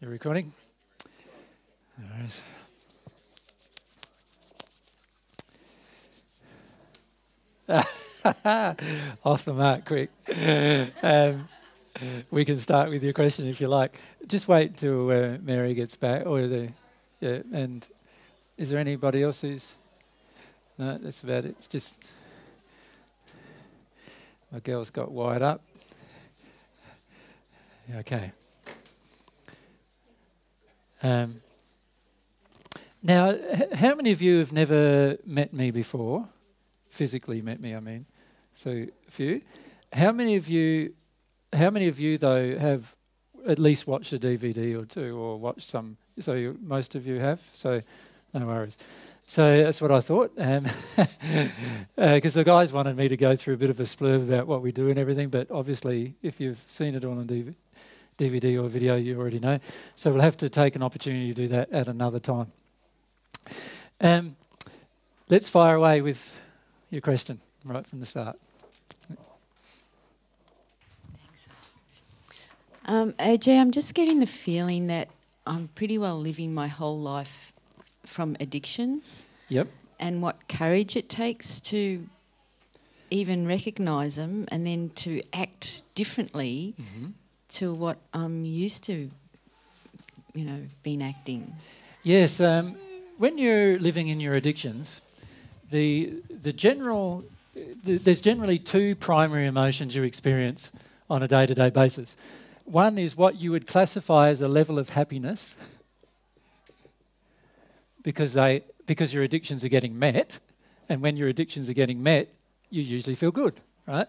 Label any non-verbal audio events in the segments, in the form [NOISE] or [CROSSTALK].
You're recording? All right. [LAUGHS] Off the mark, quick. Um, we can start with your question if you like. Just wait till uh, Mary gets back, or the yeah. And is there anybody else who's? No, that's about it. It's just my girls got wired up. Okay. Um, now, how many of you have never met me before? Physically met me, I mean. So a few. How many of you? How many of you though have at least watched a DVD or two, or watched some? So you, most of you have. So no worries. So that's what I thought, because [LAUGHS] uh, the guys wanted me to go through a bit of a splurb about what we do and everything. But obviously, if you've seen it all on DVD, DVD or video, you already know. So we'll have to take an opportunity to do that at another time. Um, let's fire away with your question right from the start. Um, AJ, I'm just getting the feeling that I'm pretty well living my whole life from addictions. Yep. And what courage it takes to even recognise them and then to act differently mm-hmm. To what I'm used to, you know, being acting. Yes. Um, when you're living in your addictions, the the general the, there's generally two primary emotions you experience on a day-to-day basis. One is what you would classify as a level of happiness because they because your addictions are getting met, and when your addictions are getting met, you usually feel good, right?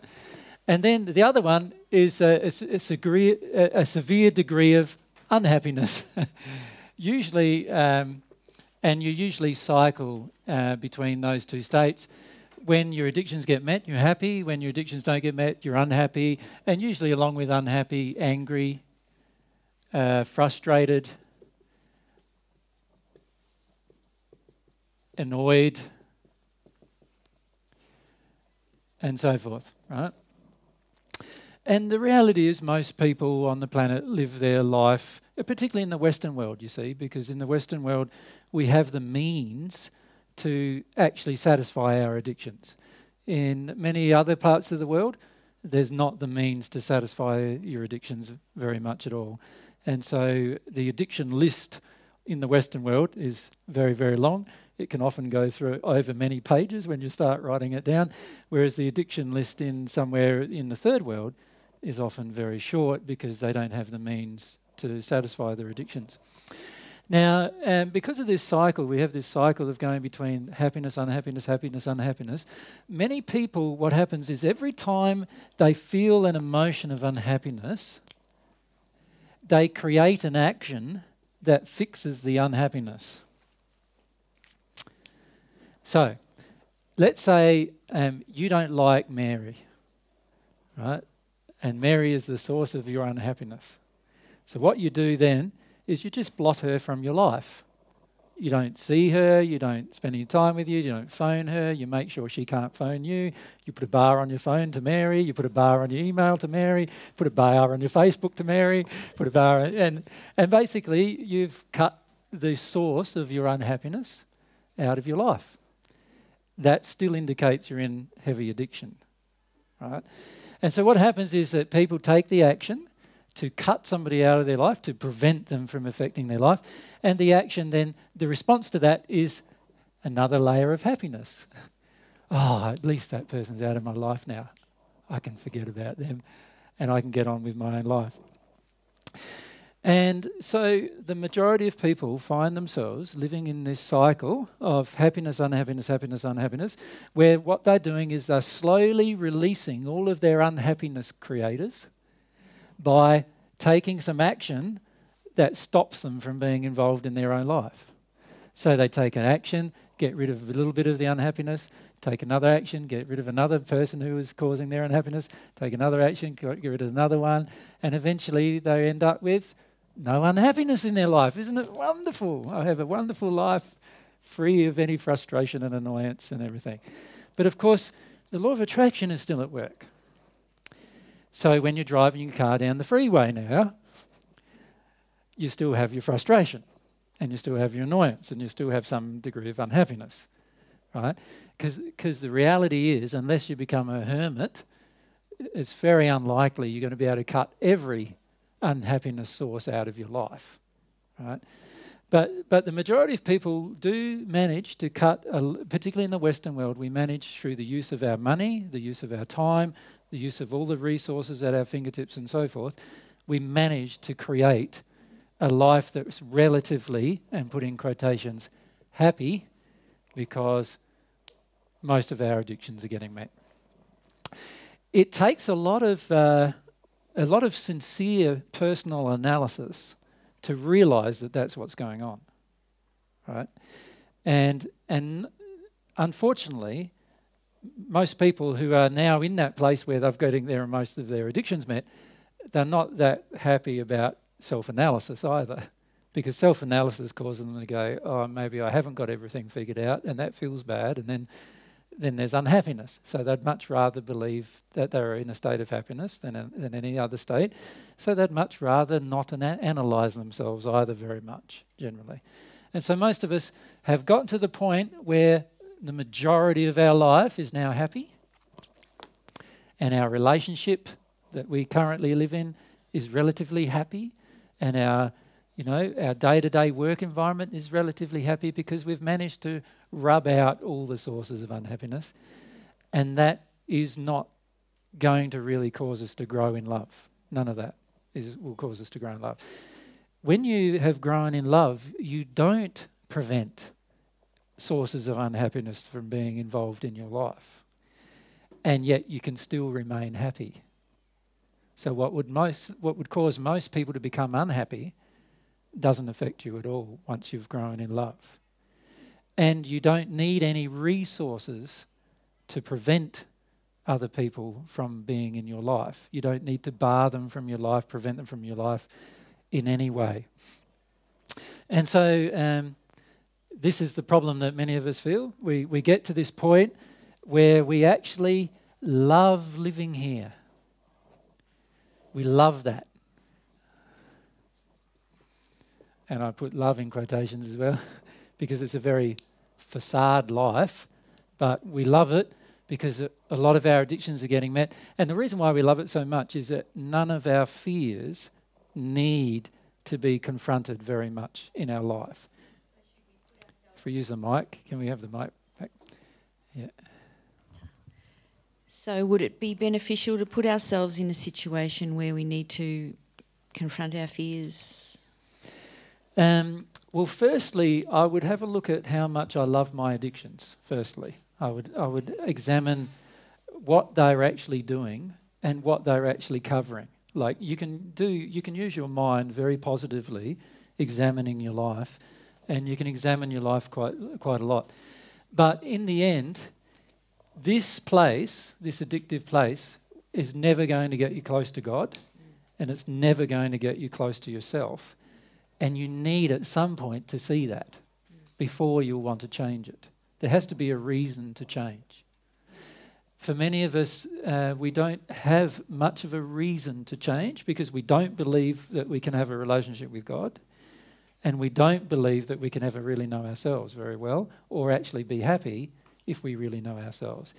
And then the other one is a, a, a, severe, a severe, degree of unhappiness. [LAUGHS] usually, um, and you usually cycle uh, between those two states when your addictions get met, you're happy. When your addictions don't get met, you're unhappy. And usually, along with unhappy, angry, uh, frustrated, annoyed, and so forth, right? And the reality is, most people on the planet live their life, particularly in the Western world, you see, because in the Western world, we have the means to actually satisfy our addictions. In many other parts of the world, there's not the means to satisfy your addictions very much at all. And so the addiction list in the Western world is very, very long. It can often go through over many pages when you start writing it down, whereas the addiction list in somewhere in the third world is often very short because they don't have the means to satisfy their addictions. Now, um, because of this cycle, we have this cycle of going between happiness, unhappiness, happiness, unhappiness. Many people, what happens is every time they feel an emotion of unhappiness, they create an action that fixes the unhappiness. So, let's say um, you don't like Mary, right? And Mary is the source of your unhappiness. So, what you do then is you just blot her from your life. You don't see her, you don't spend any time with you, you don't phone her, you make sure she can't phone you. You put a bar on your phone to Mary, you put a bar on your email to Mary, put a bar on your Facebook to Mary, put a bar, and, and basically you've cut the source of your unhappiness out of your life. That still indicates you're in heavy addiction, right? And so what happens is that people take the action, to cut somebody out of their life, to prevent them from affecting their life. And the action then, the response to that is another layer of happiness. [LAUGHS] Oh, at least that person's out of my life now. I can forget about them and I can get on with my own life. And so the majority of people find themselves living in this cycle of happiness, unhappiness, happiness, unhappiness, where what they're doing is they're slowly releasing all of their unhappiness creators by taking some action that stops them from being involved in their own life. So they take an action, get rid of a little bit of the unhappiness, take another action, get rid of another person who is causing their unhappiness, take another action, get rid of another one, and eventually they end up with no unhappiness in their life. Isn't it wonderful? I have a wonderful life free of any frustration and annoyance and everything. But of course, the law of attraction is still at work. So when you're driving your car down the freeway now, you still have your frustration and you still have your annoyance and you still have some degree of unhappiness, right? Because the reality is, unless you become a hermit, it's very unlikely you're going to be able to cut every unhappiness source out of your life, right? But, but the majority of people do manage to cut, a, particularly in the Western world, we manage through the use of our money, the use of our time, the use of all the resources at our fingertips and so forth. We manage to create a life that's relatively, and put in quotations, happy because most of our addictions are getting met. It takes a lot of, uh, a lot of sincere personal analysis to realize that that's what's going on, right? And, and unfortunately, most people who are now in that place where they've getting their most of their addictions met, they're not that happy about self-analysis either, because self-analysis causes them to go, "Oh, maybe I haven't got everything figured out," and that feels bad, and then then there's unhappiness. So they'd much rather believe that they're in a state of happiness than, a, than any other state. So they'd much rather not ana- analyse themselves either very much, generally. And so most of us have gotten to the point where the majority of our life is now happy, and our relationship that we currently live in is relatively happy, and our you know, our day to day work environment is relatively happy because we've managed to rub out all the sources of unhappiness. And that is not going to really cause us to grow in love. None of that is, will cause us to grow in love. When you have grown in love, you don't prevent sources of unhappiness from being involved in your life. And yet you can still remain happy. So what would most what would cause most people to become unhappy doesn't affect you at all once you've grown in love. And you don't need any resources to prevent other people from being in your life. You don't need to bar them from your life, prevent them from your life in any way. And so, um, this is the problem that many of us feel. We, we get to this point where we actually love living here. We love that. And I put love in quotations as well, [LAUGHS] because it's a very facade life, but we love it because a lot of our addictions are getting met. And the reason why we love it so much is that none of our fears need to be confronted very much in our life. If we use the mic, can we have the mic back? Yeah. So, would it be beneficial to put ourselves in a situation where we need to confront our fears um, well, firstly, I would have a look at how much I love my addictions. Firstly, I would I would examine what they're actually doing and what they're actually covering. Like you can do, you can use your mind very positively, examining your life, and you can examine your life quite quite a lot. But in the end, this place, this addictive place, is never going to get you close to God, and it's never going to get you close to yourself. And you need at some point to see that before you'll want to change it. There has to be a reason to change. For many of us, uh, we don't have much of a reason to change because we don't believe that we can have a relationship with God and we don't believe that we can ever really know ourselves very well or actually be happy if we really know ourselves.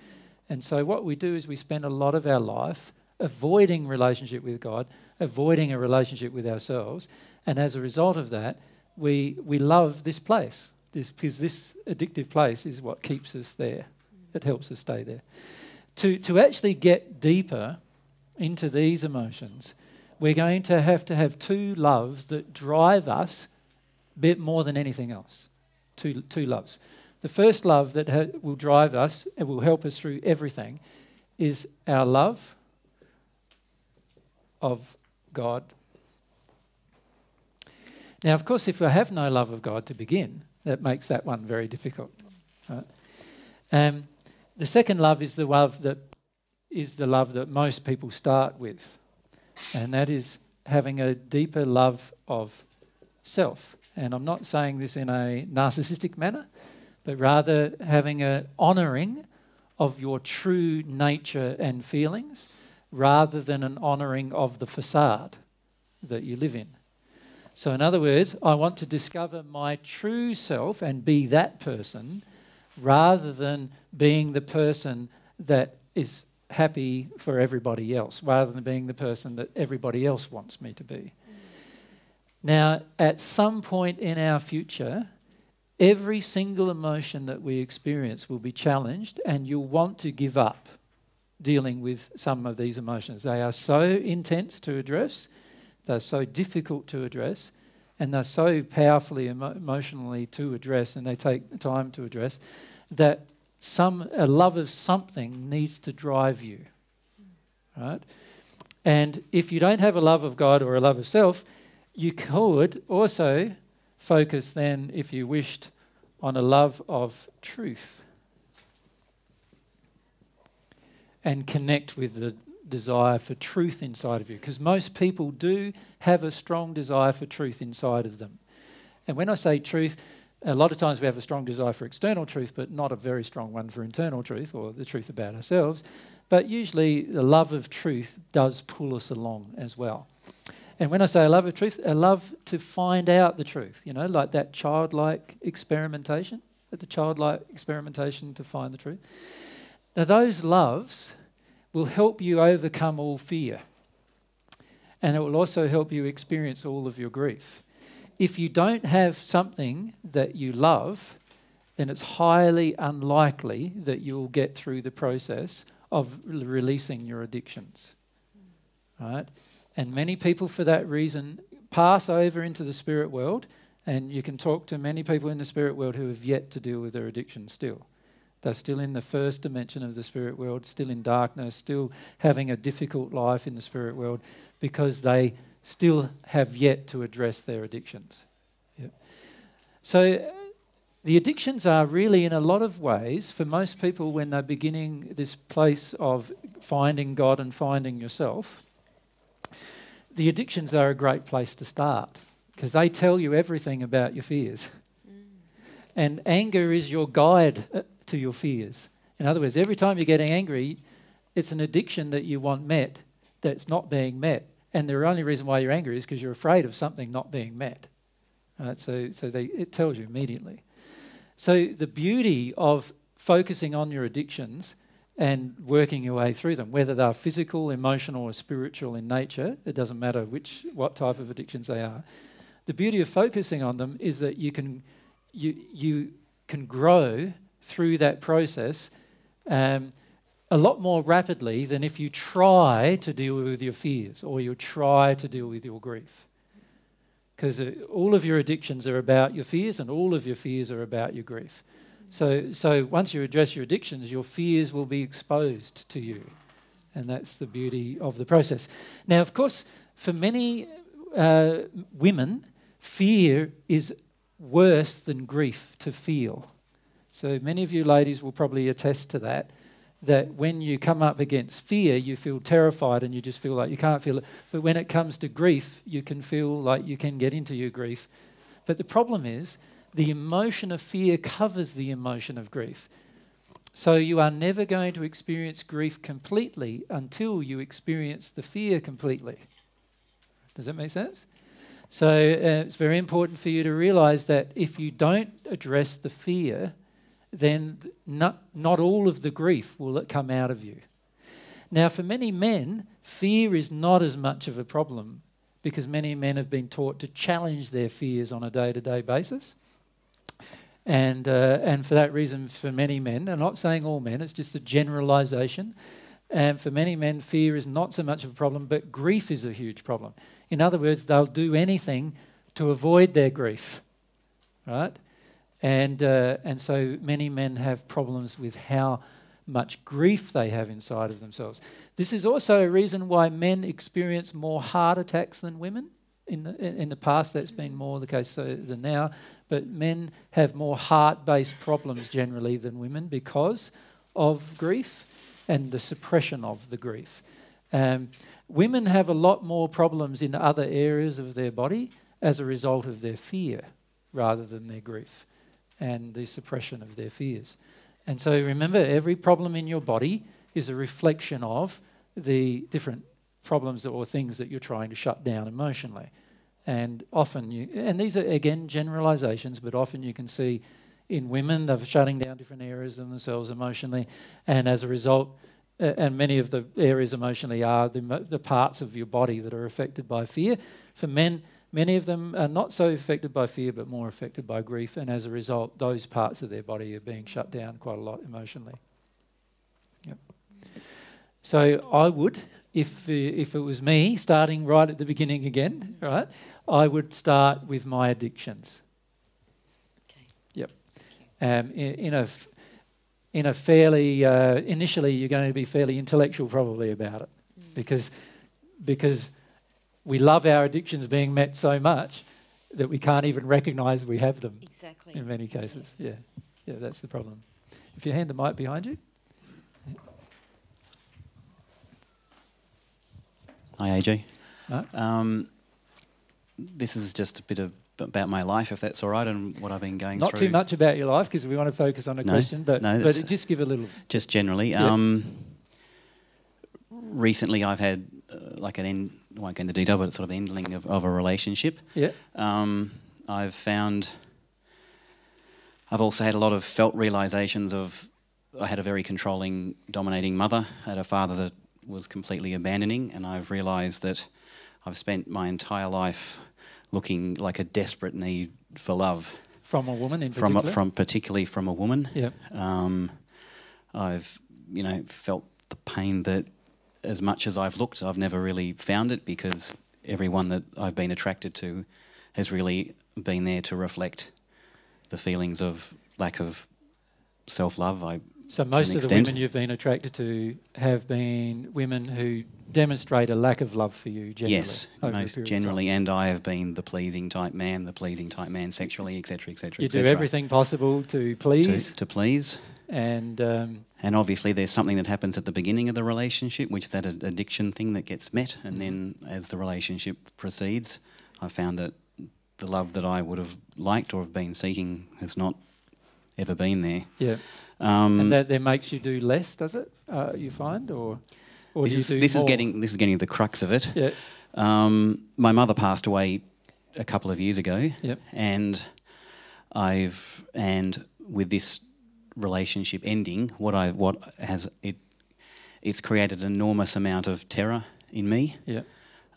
And so, what we do is we spend a lot of our life avoiding relationship with God, avoiding a relationship with ourselves, and as a result of that, we, we love this place this, because this addictive place is what keeps us there. It helps us stay there. To, to actually get deeper into these emotions, we're going to have to have two loves that drive us a bit more than anything else. Two, two loves. The first love that ha- will drive us and will help us through everything is our love of God now, of course, if we have no love of God to begin, that makes that one very difficult. Right? Um, the second love is the love that is the love that most people start with, and that is having a deeper love of self. And I'm not saying this in a narcissistic manner, but rather having an honouring of your true nature and feelings rather than an honouring of the facade that you live in. So, in other words, I want to discover my true self and be that person rather than being the person that is happy for everybody else, rather than being the person that everybody else wants me to be. Now, at some point in our future, every single emotion that we experience will be challenged, and you'll want to give up dealing with some of these emotions. They are so intense to address, they're so difficult to address, and they're so powerfully emo- emotionally to address, and they take time to address, that some a love of something needs to drive you. Right? And if you don't have a love of God or a love of self, you could also focus then, if you wished, on a love of truth and connect with the desire for truth inside of you. Because most people do have a strong desire for truth inside of them. And when I say truth, a lot of times we have a strong desire for external truth, but not a very strong one for internal truth or the truth about ourselves. But usually the love of truth does pull us along as well. And when I say a love of truth, a love to find out the truth, you know, like that childlike experimentation, the childlike experimentation to find the truth. Now, those loves will help you overcome all fear. And it will also help you experience all of your grief. If you don't have something that you love, then it's highly unlikely that you'll get through the process of releasing your addictions. Right? And many people, for that reason, pass over into the spirit world. And you can talk to many people in the spirit world who have yet to deal with their addiction still. They're still in the first dimension of the spirit world, still in darkness, still having a difficult life in the spirit world because they still have yet to address their addictions. Yep. So, the addictions are really, in a lot of ways, for most people, when they're beginning this place of finding God and finding yourself, the addictions are a great place to start because they tell you everything about your fears. Mm. And anger is your guide uh, to your fears. In other words, every time you're getting angry, it's an addiction that you want met that's not being met. And the only reason why you're angry is because you're afraid of something not being met. Right? So, so they, it tells you immediately. So the beauty of focusing on your addictions and working your way through them, whether they're physical, emotional, or spiritual in nature. It doesn't matter which what type of addictions they are. The beauty of focusing on them is that you can you you can grow through that process um, a lot more rapidly than if you try to deal with your fears or you try to deal with your grief. Because uh, all of your addictions are about your fears, and all of your fears are about your grief. So, so once you address your addictions, your fears will be exposed to you. And that's the beauty of the process. Now, of course, for many uh, women, fear is worse than grief to feel. So many of you ladies will probably attest to that. That when you come up against fear, you feel terrified and you just feel like you can't feel it. But when it comes to grief, you can feel like you can get into your grief. But the problem is, the emotion of fear covers the emotion of grief. So you are never going to experience grief completely until you experience the fear completely. Does that make sense? So uh, it's very important for you to realize that if you don't address the fear, then not, not all of the grief will come out of you. Now, for many men, fear is not as much of a problem because many men have been taught to challenge their fears on a day to day basis. And, uh, and for that reason, for many men, I'm not saying all men, it's just a generalization. And for many men, fear is not so much of a problem, but grief is a huge problem. In other words, they'll do anything to avoid their grief, right? And, uh, and so many men have problems with how much grief they have inside of themselves. This is also a reason why men experience more heart attacks than women. In the, in the past, that's been more the case so, than now but men have more heart based problems generally than women because of grief and the suppression of the grief. Um, women have a lot more problems in other areas of their body as a result of their fear rather than their grief and the suppression of their fears. And so remember, every problem in your body is a reflection of the different problems or things that you're trying to shut down emotionally. And often you, and these are again generalizations, but often you can see in women they're shutting down different areas of themselves emotionally, and as a result, uh, and many of the areas emotionally are the, the parts of your body that are affected by fear. For men, many of them are not so affected by fear, but more affected by grief, and as a result, those parts of their body are being shut down quite a lot emotionally. Yep. So I would, if uh, if it was me, starting right at the beginning again, right, I would start with my addictions. Okay. Yep. Um, in, in a in a fairly uh, initially you're going to be fairly intellectual probably about it Mm. because because we love our addictions being met so much that we can't even recognize we have them Exactly. in many cases. Yeah, yeah, that's the problem. If you hand the mic behind you. Hi, AJ. Marc? Um, this is just a bit of about my life, if that's all right, and what I've been going Not through. Not too much about your life because we want to focus on a No, question, but no, but just give a little. Just generally. Yeah. Um, recently, I've had like an end. I won't go into detail, but it's sort of ending of, of a relationship. Yeah, Um, I've found. I've also had a lot of felt realizations of. I had a very controlling, dominating mother. I had a father that was completely abandoning, and I've realised that I've spent my entire life looking like a desperate need for love from a woman in from particular. from particularly from a woman. yeah, Um, I've you know felt the pain that as much as I've looked, I've never really found it because everyone that I've been attracted to has really been there to reflect the feelings of lack of self love. I so most of the women you've been attracted to have been women who demonstrate a lack of love for you. Generally, yes, most generally, and I have been the pleasing type man, the pleasing type man sexually, etc., etc. you do everything possible to to, please, to please. and um, And obviously, there's something that happens at the beginning of the relationship, which is that addiction thing that gets met. And then as the relationship proceeds, I found that the love that I would have liked or have been seeking has not ever been there. yeah, Um, and that then makes you do less, does it? Uh, you find, or or this is, this is getting this is getting the crux of it. yeah, Um, my mother passed away a couple of years ago, Yep. and I've and with this relationship ending, what I what has it it's created an enormous amount of terror in me, yeah,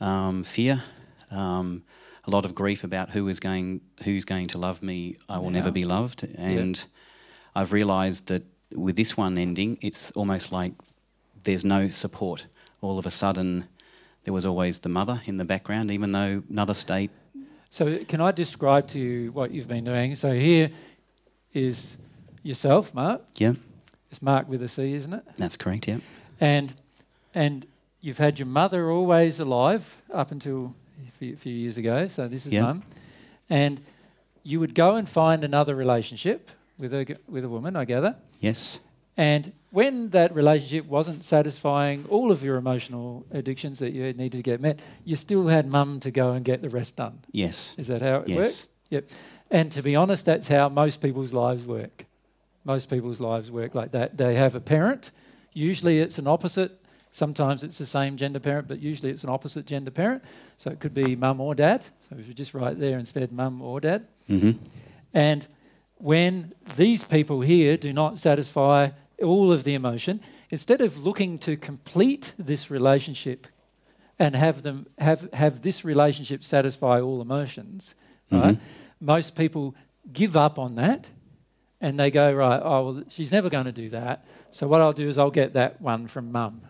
um, fear, um, a lot of grief about who is going who's going to love me. I will never be loved, and I've realised that with this one ending, it's almost like there's no support. All of a sudden, there was always the mother in the background, even though another state. So, can I describe to you what you've been doing? So, here is yourself, Marc. Yeah, It's Marc with a C, isn't it? that's correct. Yeah, And and you've had your mother always alive up until a few, few years ago. So this is Yeah. mum. And you would go and find another relationship with a with a woman, I gather. yes, And when that relationship wasn't satisfying all of your emotional addictions that you needed to get met, you still had mum to go and get the rest done. yes, Is that how it yes. works? Yep. And to be honest, that's how most people's lives work. Most people's lives work like that. They have a parent. Usually it's an opposite. Sometimes it's the same gender parent, but usually it's an opposite gender parent. So it could be mum or dad. So if you just write there instead mum or dad. hmm And when these people here do not satisfy all of the emotion, instead of looking to complete this relationship and have them have, have this relationship satisfy all emotions, right? Most people give up on that and they go, right, oh well she's never going to do that. So what I'll do is I'll get that one from mum.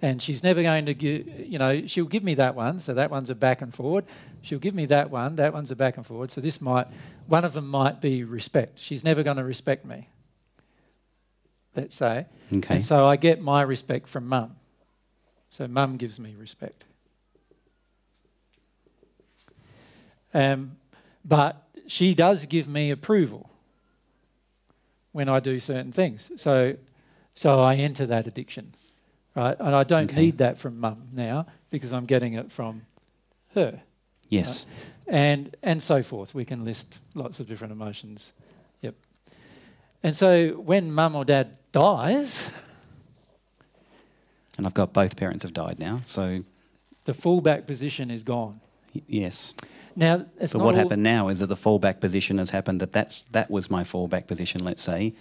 And she's never going to give, you know, she'll give me that one. So that one's a back and forward. She'll give me that one. That one's a back and forward. So this might, one of them might be respect. She's never going to respect me. Let's say. Okay. And so I get my respect from mum. So mum gives me respect. Um, but she does give me approval when I do certain things. So, so I enter that addiction, right? And I don't Okay. need that from mum now because I'm getting it from her, yes. and and so forth. We can list lots of different emotions. Yep. And so when mum or dad dies, And I've got both parents have died now, so the fallback position is gone. Y- Yes. Now, So what happened now is that the fallback position has happened. That that's that was my fallback position. Let's say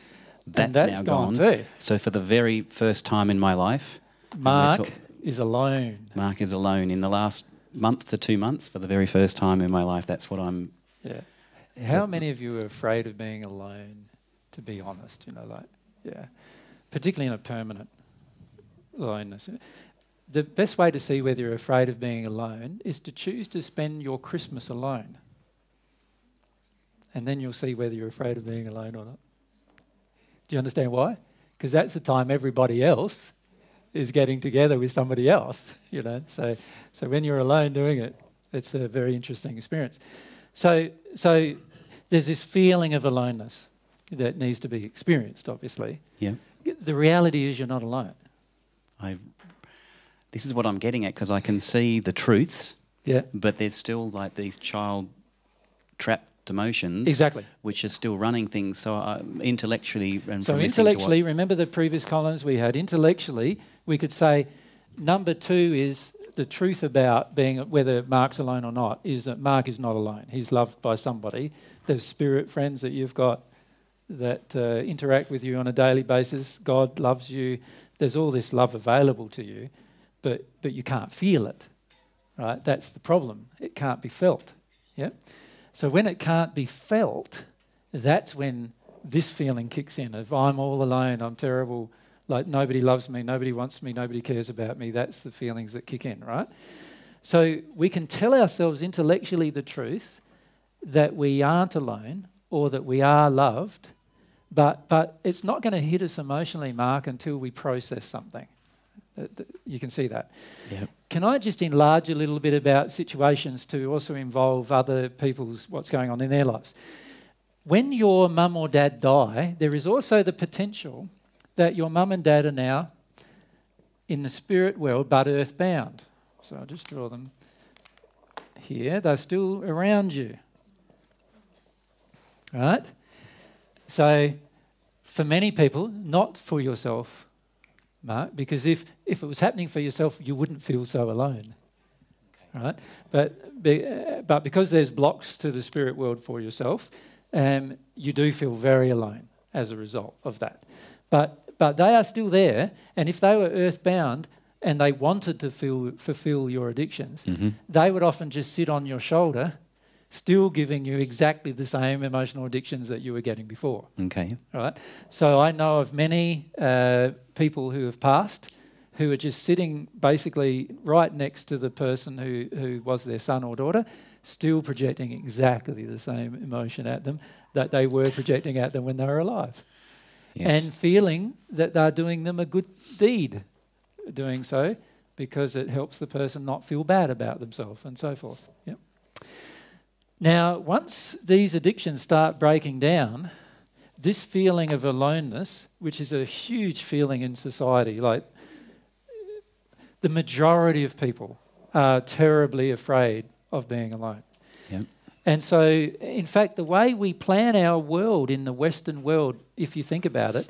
that's, that's now gone gone. too. So for the very first time in my life, Marc is alone. Marc is alone. In the last month to two months, for the very first time in my life, that's what I'm. Yeah. How many of you are afraid of being alone? To be honest, you know, like, yeah, particularly in a permanent aloneness. The best way to see whether you're afraid of being alone is to choose to spend your Christmas alone, and then you'll see whether you're afraid of being alone or not. Do you understand why? Because that's the time everybody else is getting together with somebody else, [LAUGHS] you know. So, so when you're alone doing it, it's a very interesting experience. So, so there's this feeling of aloneness that needs to be experienced. Obviously, Yeah. the reality is you're not alone. I. This is what I'm getting at because I can see the truths, Yeah, but there's still like these child trapped emotions, exactly. which are still running things. So I, intellectually and So intellectually, remember the previous columns we had. Intellectually, we could say number two is the truth about being whether Marc's alone or not is that Marc is not alone. He's loved by somebody. There's spirit friends that you've got that uh, interact with you on a daily basis. God loves you. There's all this love available to you, but but you can't feel it. Right? That's the problem. It can't be felt. Yeah. So when it can't be felt, that's when this feeling kicks in of I'm all alone, I'm terrible, like nobody loves me, nobody wants me, nobody cares about me. That's the feelings that kick in, right? So we can tell ourselves intellectually the truth that we aren't alone or that we are loved, but, but it's not going to hit us emotionally, Marc, until we process something. You can see that. Yep. Can I just enlarge a little bit about situations to also involve other people's what's going on in their lives? When your mum or dad die, there is also the potential that your mum and dad are now in the spirit world but earthbound. So I'll just draw them here. They're still around you. Right? So for many people, not for yourself, Marc, because if, if it was happening for yourself, you wouldn't feel so alone. Right? But, be, uh, but because there's blocks to the spirit world for yourself, um, you do feel very alone as a result of that. But, but they are still there, and if they were earthbound and they wanted to feel, fulfill your addictions, Mhm. they would often just sit on your shoulder, still giving you exactly the same emotional addictions that you were getting before Okay. right? So I know of many uh, people who have passed who are just sitting basically right next to the person who, who was their son or daughter, still projecting exactly the same emotion at them that they were projecting at them when they were alive. Yes. And feeling that they're doing them a good deed doing so because it helps the person not feel bad about themselves and so forth. Yep. Now, once these addictions start breaking down, this feeling of aloneness, which is a huge feeling in society, like the majority of people are terribly afraid of being alone. Yep. And so, in fact, the way we plan our world in the Western world, if you think about it,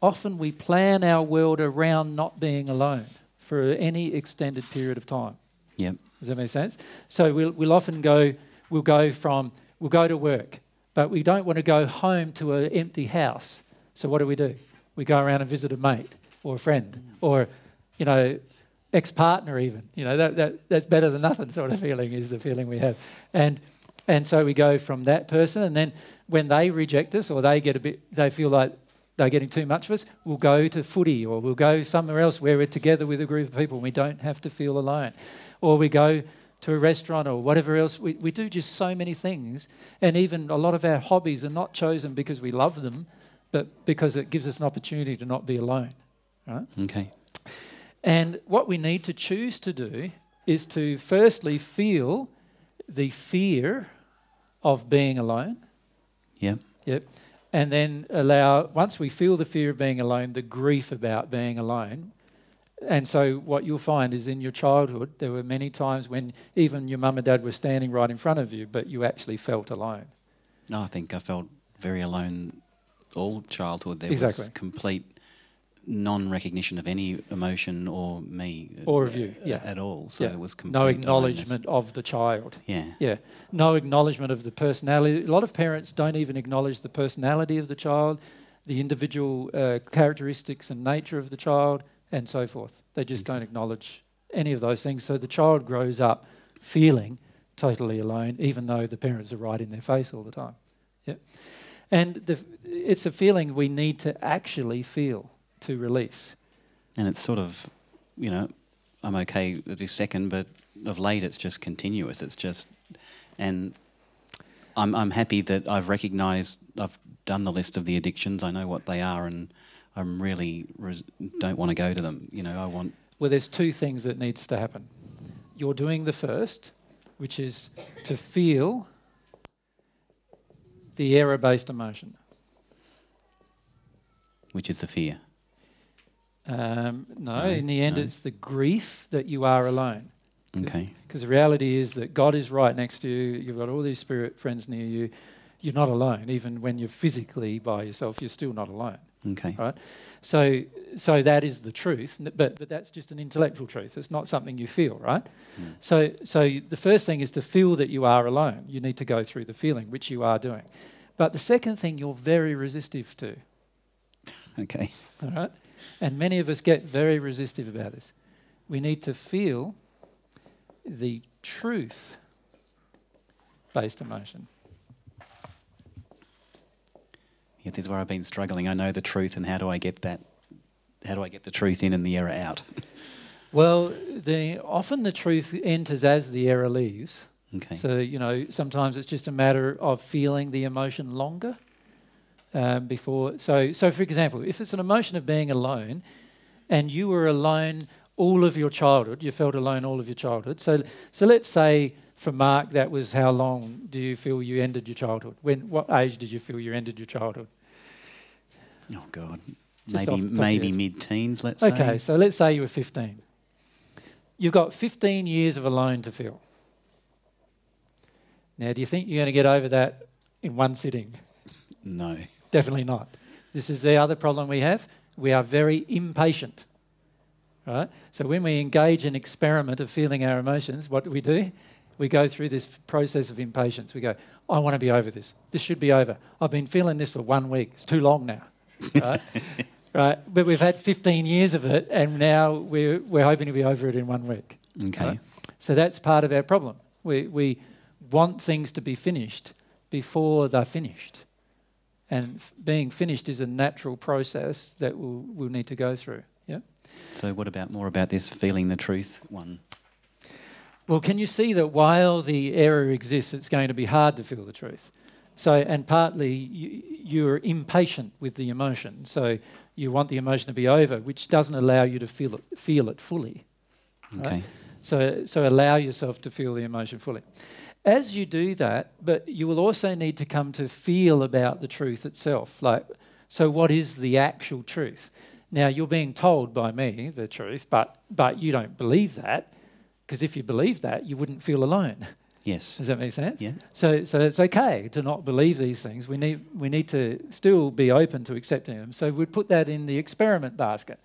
often we plan our world around not being alone for any extended period of time. Yep. Does that make sense? So we'll, we'll often go, we'll go from, we'll go to work, but we don't want to go home to an empty house. So what do we do? We go around and visit a mate or a friend or, you know, ex-partner even. You know, that, that, that's better than nothing sort of [LAUGHS] feeling is the feeling we have. And, and so we go from that person and then when they reject us or they get a bit, they feel like they're getting too much of us, we'll go to footy or we'll go somewhere else where we're together with a group of people and we don't have to feel alone. Or we go to a restaurant or whatever else. We, we do just so many things. And even a lot of our hobbies are not chosen because we love them, but because it gives us an opportunity to not be alone. Right? Okay. And what we need to choose to do is to firstly feel the fear of being alone. Yep. Yep. And then allow, once we feel the fear of being alone, the grief about being alone. And so, what you'll find is in your childhood, there were many times when even your mum and dad were standing right in front of you, but you actually felt alone. No, I think I felt very alone all childhood. There Exactly. was complete non-recognition of any emotion or me Or of you, uh, yeah. at all. So Yeah. it was complete no acknowledgement of the child. Yeah. Yeah, no acknowledgement of the personality. A lot of parents don't even acknowledge the personality of the child, the individual uh, characteristics and nature of the child, and so forth. They just Mhm. don't acknowledge any of those things. So the child grows up feeling totally alone, even though the parents are right in their face all the time. Yeah, and the, it's a feeling we need to actually feel to release. And it's sort of, you know, I'm okay at this second, but of late it's just continuous. It's just, and I'm I'm happy that I've recognised I've done the list of the addictions. I know what they are, and I'm really res- don't want to go to them. You know, I want Well, there's two things that needs to happen. You're doing the first, which is to feel the error-based emotion. which is the fear. Um, no, No, in the end, no. it's the grief that you are alone. Okay. Because the reality is that God is right next to you. You've got all these spirit friends near you. You're not alone, even when you're physically by yourself. You're still not alone. Okay. Right. So, so that is the truth, but but that's just an intellectual truth. It's not something you feel, right? Mm. So, so the first thing is to feel that you are alone. You need to go through the feeling, which you are doing. But the second thing, you're very resistive to. Okay. All right, and many of us get very resistive about this. We need to feel the truth-based emotion. Yeah, this is where I've been struggling. I know the truth, and how do I get that? How do I get the truth in and the error out? [LAUGHS] Well, the often the truth enters as the error leaves. Okay. So, you know, sometimes it's just a matter of feeling the emotion longer um, before. So, so, for example, if it's an emotion of being alone and you were alone all of your childhood, you felt alone all of your childhood. So, so let's say for Marc, that was how long do you feel you ended your childhood? When, what age did you feel you ended your childhood? Oh God. Just maybe off the top of your maybe mid-teens. Let's Okay, say. Okay, so let's say you were 15. You've got 15 years of a loan to fill. Now, do you think you're going to get over that in one sitting? No. Definitely not. This is the other problem we have. We are very impatient. Right? So when we engage in experiment of feeling our emotions, what do we do? We go through this process of impatience. We go, I want to be over this. This should be over. I've been feeling this for one week. It's too long now. Right? [LAUGHS] right? But we've had 15 years of it and now we're, we're hoping to be over it in one week. Okay. Right. So that's part of our problem. We, we want things to be finished before they're finished. And f- being finished is a natural process that we'll, we'll need to go through. Yeah. So what about more about this feeling the truth one? Well, can you see that while the error exists, it's going to be hard to feel the truth? So, and partly you, you're impatient with the emotion. So you want the emotion to be over, which doesn't allow you to feel it, feel it fully. Okay. Right. So, so allow yourself to feel the emotion fully. As you do that, but you will also need to come to feel about the truth itself. Like, so what is the actual truth? Now you're being told by me the truth, but but you don't believe that, because if you believe that, you wouldn't feel alone. [LAUGHS] Yes. Does that make sense? Yeah. So, so it's okay to not believe these things. We need, we need to still be open to accepting them. So we'd put that in the experiment basket.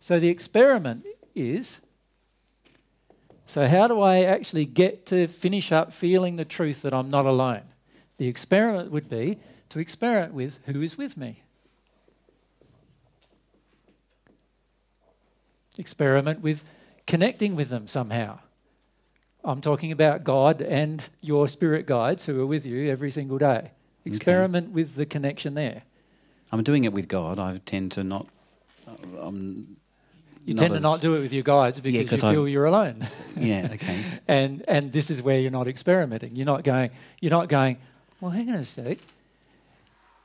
So the experiment is so, how do I actually get to finish up feeling the truth that I'm not alone? The experiment would be to experiment with who is with me. Experiment with connecting with them somehow. I'm talking about God and your spirit guides who are with you every single day. Experiment with the connection there. I'm doing it with God. I tend to not. I'm You not tend to not do it with your guides because 'cause you I- feel you're alone. [LAUGHS] Yeah. Okay. [LAUGHS] and and this is where you're not experimenting. You're not going. You're not going. Well, hang on a sec.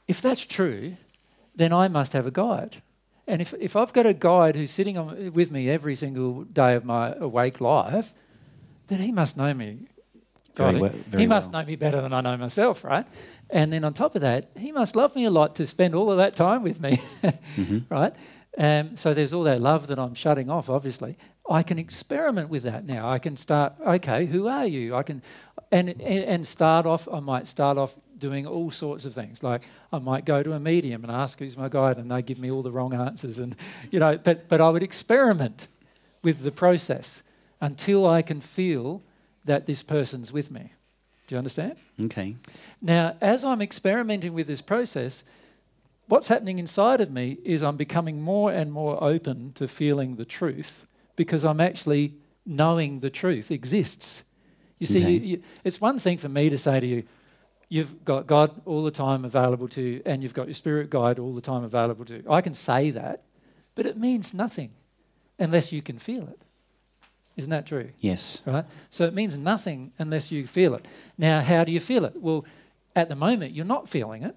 If that's true, then I must have a guide. And if if I've got a guide who's sitting on, with me every single day of my awake life, then he must know me. Very well- he must well. know me better than I know myself, right? And then on top of that, he must love me a lot to spend all of that time with me, [LAUGHS] Mhm. right? Um, so there's all that love that I'm shutting off, obviously. I can experiment with that now. I can start, okay, who are you? I can, and, and, and start off, I might start off doing all sorts of things. Like I might go to a medium and ask who's my guide, and they give me all the wrong answers. And you know, but but I would experiment with the process until I can feel that this person's with me. Do you understand? Okay. Now, as I'm experimenting with this process, what's happening inside of me is I'm becoming more and more open to feeling the truth because I'm actually knowing the truth exists. You see, Okay. you, you, it's one thing for me to say to you, you've got God all the time available to you, and you've got your spirit guide all the time available to you. I can say that, but it means nothing unless you can feel it. Isn't that true? Yes. right? So it means nothing unless you feel it. Now, how do you feel it? Well, at the moment, you're not feeling it.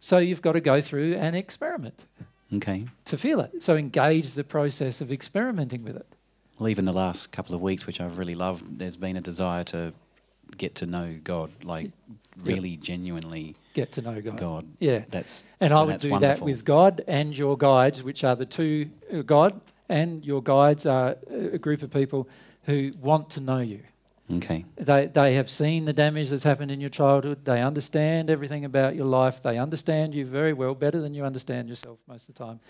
So you've got to go through an experiment Okay. to feel it. So engage the process of experimenting with it. Well, even the last couple of weeks, which I've really loved, there's been a desire to get to know God, like really genuinely Get to know God. God. Yeah. That's And I would do wonderful. that with God and your guides, which are the two uh, God and your guides are a group of people who want to know you. Okay. They, they have seen the damage that's happened in your childhood. They understand everything about your life. They understand you very well, better than you understand yourself most of the time.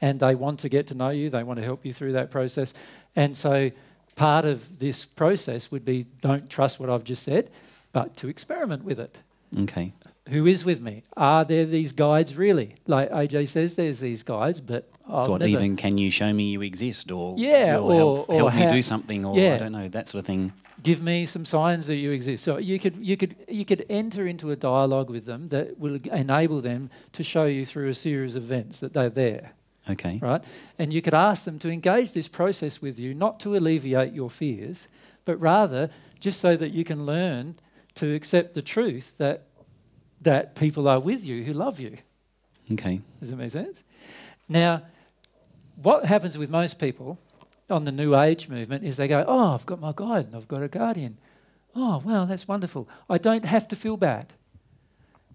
And they want to get to know you. They want to help you through that process. And so part of this process would be don't trust what I've just said, but to experiment with it. Okay. Who is with me? Are there these guides really? Like AJ says, there's these guides, but I've so what, never- even can you show me you exist, or Yeah, or help, or- help me do something, or yeah. I don't know that sort of thing. give me some signs that you exist. So you could you could you could enter into a dialogue with them that will enable them to show you through a series of events that they're there, Okay. right? And you could ask them to engage this process with you, not to alleviate your fears, but rather just so that you can learn to accept the truth that that people are with you who love you. Okay. Does that make sense? Now, what happens with most people on the New Age movement is they go, Oh, I've got my guide and I've got a guardian. Oh, well, that's wonderful. I don't have to feel bad.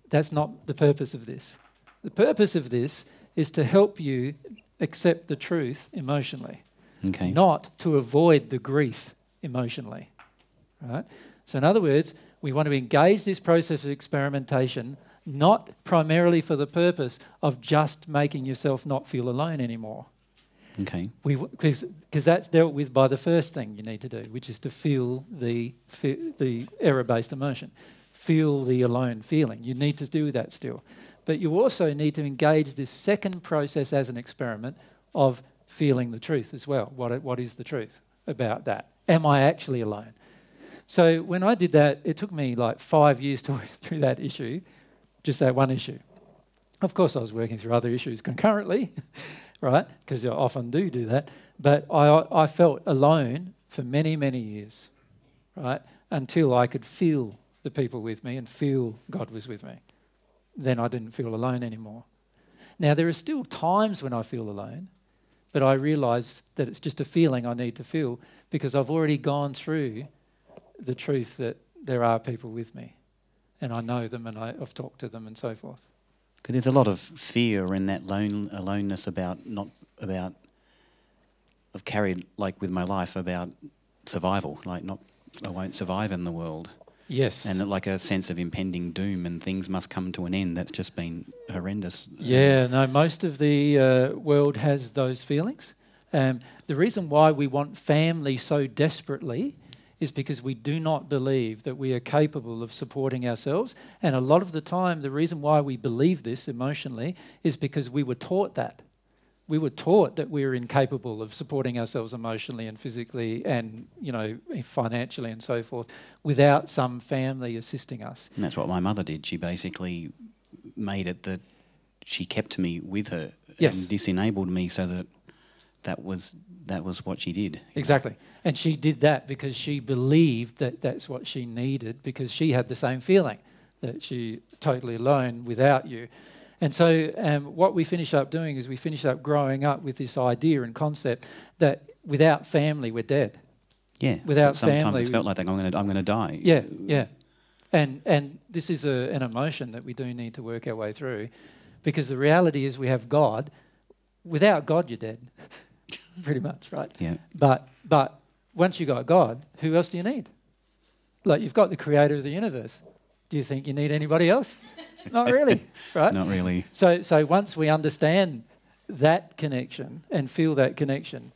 That's not the purpose of this. The purpose of this is to help you accept the truth emotionally, Okay. not to avoid the grief emotionally. Right? So, in other words, we want to engage this process of experimentation not primarily for the purpose of just making yourself not feel alone anymore. Okay. Because that's dealt with by the first thing you need to do, which is to feel the, fe- the error based emotion. Feel the alone feeling. You need to do that still. But you also need to engage this second process as an experiment of feeling the truth as well. What, what is the truth about that? Am I actually alone? So when I did that, it took me like five years to [LAUGHS] work through that issue, just that one issue. Of course, I was working through other issues concurrently, [LAUGHS] right? Because I often do do that. But I, I felt alone for many, many years, right? Until I could feel the people with me and feel God was with me. Then I didn't feel alone anymore. Now, there are still times when I feel alone, but I realise that it's just a feeling I need to feel because I've already gone through the truth that there are people with me and I know them and I, I've talked to them and so forth. Because there's a lot of fear in that lone, aloneness about not about. I've carried like with my life about survival, like not I won't survive in the world, Yes. and like a sense of impending doom and things must come to an end. That's just been horrendous. Yeah, no, most of the uh, world has those feelings. Um, the reason why we want family so desperately is because we do not believe that we are capable of supporting ourselves. And a lot of the time, the reason why we believe this emotionally is because we were taught that. We were taught that we are incapable of supporting ourselves emotionally and physically and, you know, financially and so forth without some family assisting us. And that's what my mother did. She basically made it that she kept me with her Yes. and disenabled me so that that was that was what she did. Exactly. And she did that because she believed that that's what she needed because she had the same feeling that she totally alone without you. And so um, what we finish up doing is we finish up growing up with this idea and concept that without family we're dead. Yeah. so Without sometimes family, it's felt like I'm going to I'm going to die. Yeah, yeah. And and this is a, an emotion that we do need to work our way through because the reality is we have God. Without God you're dead. [LAUGHS] [LAUGHS] Pretty much, right? Yeah. But but once you got God, who else do you need? Like you've got the creator of the universe. Do you think you need anybody else? [LAUGHS] Not really, right? Not really. So, so once we understand that connection and feel that connection,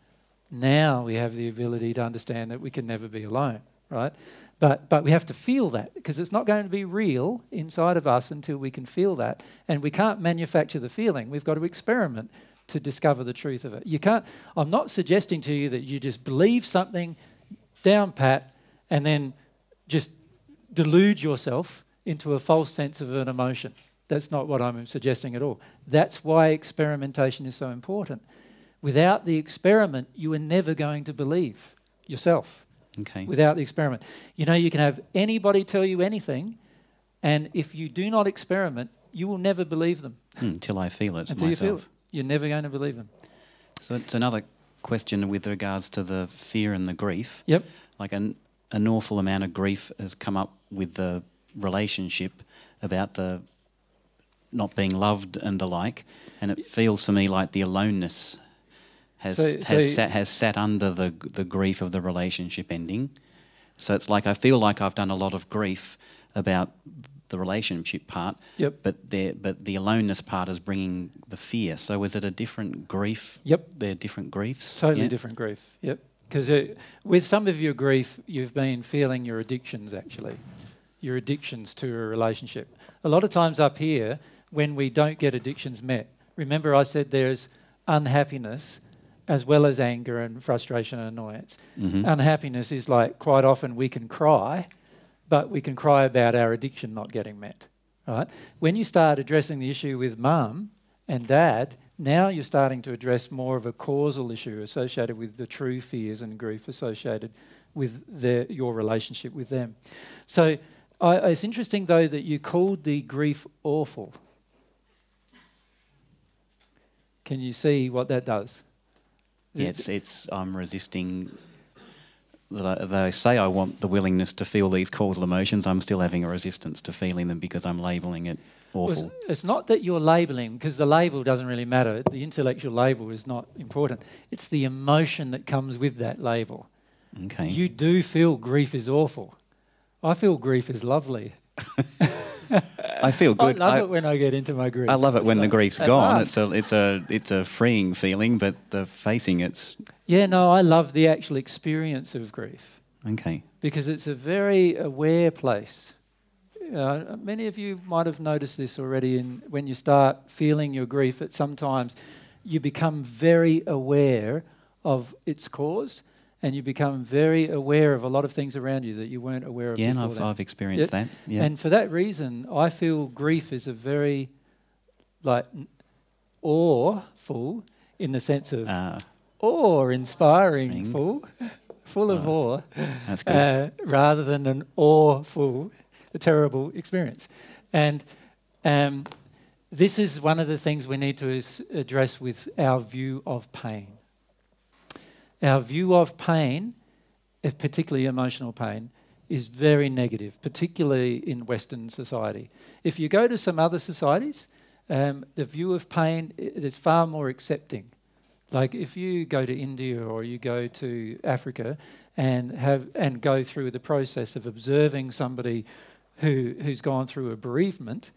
now we have the ability to understand that we can never be alone, right? But, but we have to feel that because it's not going to be real inside of us until we can feel that. And we can't manufacture the feeling. We've got to experiment to discover the truth of it. You can't, I'm not suggesting to you that you just believe something down pat and then just delude yourself into a false sense of an emotion. That's not what I'm suggesting at all. That's why experimentation is so important. Without the experiment, you are never going to believe yourself. Okay. Without the experiment. You know, you can have anybody tell you anything, and if you do not experiment, you will never believe them. Hmm, Until I feel it Until myself. you feel it. You're never going to believe them. So it's another question with regards to the fear and the grief. Yep. Like an, an awful amount of grief has come up with the relationship about the not being loved and the like, and it feels for me like the aloneness has So- has so- sat has sat under the the grief of the relationship ending. So it's like I feel like I've done a lot of grief about the relationship part, Yep. but the but the aloneness part is bringing the fear. So is it a different grief? Yep. They're different griefs. Totally Yeah? different grief. Yep. Because with some of your grief, you've been feeling your addictions actually, your addictions to a relationship. A lot of times up here, when we don't get addictions met, remember I said there's unhappiness as well as anger and frustration and annoyance. Mhm. Unhappiness is like quite often we can cry, but we can cry about our addiction not getting met. Right? When you start addressing the issue with mum and dad, now you're starting to address more of a causal issue associated with the true fears and grief associated with their, your relationship with them. So I, it's interesting, though, that you called the grief awful. Can you see what that does? It's, it's I'm resisting. That I, they say I want the willingness to feel these causal emotions. I'm still having a resistance to feeling them because I'm labelling it Well, awful. It's, it's not that you're labelling, because the label doesn't really matter. The intellectual label is not important. It's the emotion that comes with that label. Okay. You do feel grief is awful. I feel grief is lovely. [LAUGHS] I feel good. I love I, it when I get into my grief. I love it when the grief's gone. It's a it's a it's a freeing feeling, but the facing it's Yeah, no, I love the actual experience of grief okay. because it's a very aware place. Uh, many of you might have noticed this already. In when you start feeling your grief, at sometimes you become very aware of its cause, and you become very aware of a lot of things around you that you weren't aware of Yeah, and. I've. I've experienced Yeah. that. Yeah. And for that reason, I feel grief is a very like aweful in the sense of uh, awe-inspiring, Ring. full, [LAUGHS] full of awe, that's good. uh, rather than an awful, a terrible experience. And um, this is one of the things we need to address with our view of pain. Our view of pain, if particularly emotional pain, is very negative, particularly in Western society. If you go to some other societies, um, the view of pain is far more accepting. Like if you go to India or you go to Africa and have and go through the process of observing somebody who who's gone through a bereavement,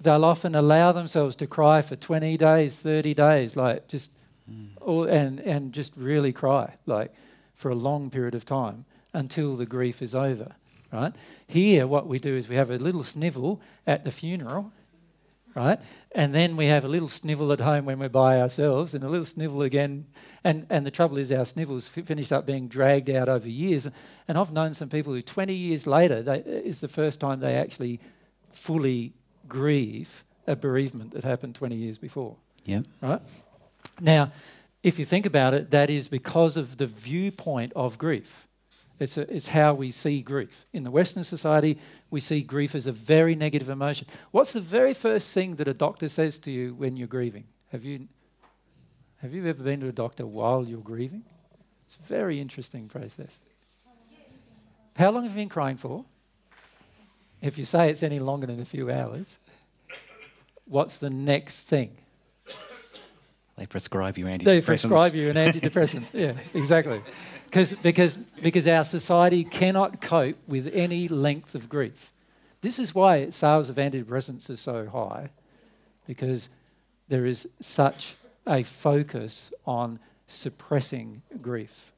they'll often allow themselves to cry for 20 days, 30 days, like just or, and and just really cry like for a long period of time until the grief is over, right? Here what we do is we have a little snivel at the funeral right? And then we have a little snivel at home when we're by ourselves, and a little snivel again. And, and the trouble is, our snivels fi- finished up being dragged out over years. And I've known some people who, 20 years later, they, is the first time they actually fully grieve a bereavement that happened 20 years before, yeah. right? Now, if you think about it, that is because of the viewpoint of grief. It's, a, it's how we see grief. In the Western society, we see grief as a very negative emotion. What's the very first thing that a doctor says to you when you're grieving? Have you, have you ever been to a doctor while you're grieving? It's a very interesting process. How long have you been crying for? If you say it's any longer than a few hours, what's the next thing? They prescribe you antidepressants. They prescribe you an [LAUGHS] antidepressant. yeah, exactly. Cause, because, because our society cannot cope with any length of grief. This is why sales of antidepressants are so high, because there is such a focus on suppressing grief.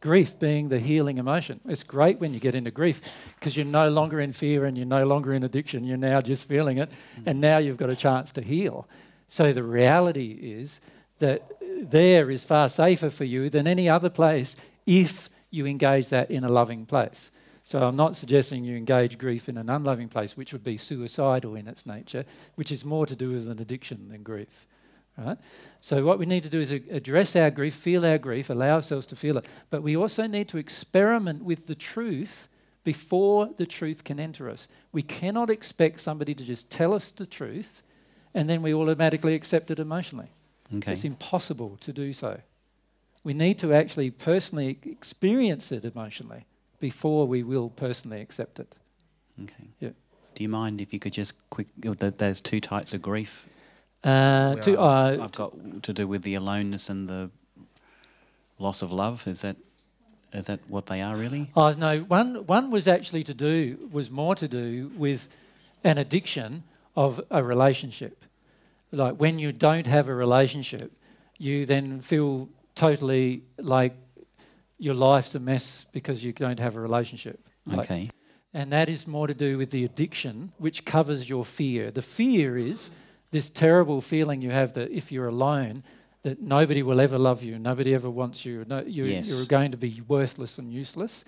Grief being the healing emotion. It's great when you get into grief because you're no longer in fear and you're no longer in addiction. You're now just feeling it, and now you've got a chance to heal. So the reality is that there is far safer for you than any other place if you engage that in a loving place. So I'm not suggesting you engage grief in an unloving place, which would be suicidal in its nature, which is more to do with an addiction than grief. Right? So what we need to do is address our grief, feel our grief, allow ourselves to feel it. But we also need to experiment with the truth before the truth can enter us. We cannot expect somebody to just tell us the truth and then we automatically accept it emotionally. Okay. It's impossible to do so. We need to actually personally experience it emotionally before we will personally accept it. Okay. Yeah. Do you mind if you could just quick? There's two types of grief. Uh, to, uh, I've got to do with the aloneness and the loss of love. Is that is that what they are really? Oh no, one one was actually to do was more to do with an addiction of a relationship. Like when you don't have a relationship, you then feel totally like your life's a mess because you don't have a relationship. Like, Okay. and that is more to do with the addiction, which covers your fear. The fear is this terrible feeling you have that if you're alone, that nobody will ever love you, nobody ever wants you, no, you Yes. you're going to be worthless and useless.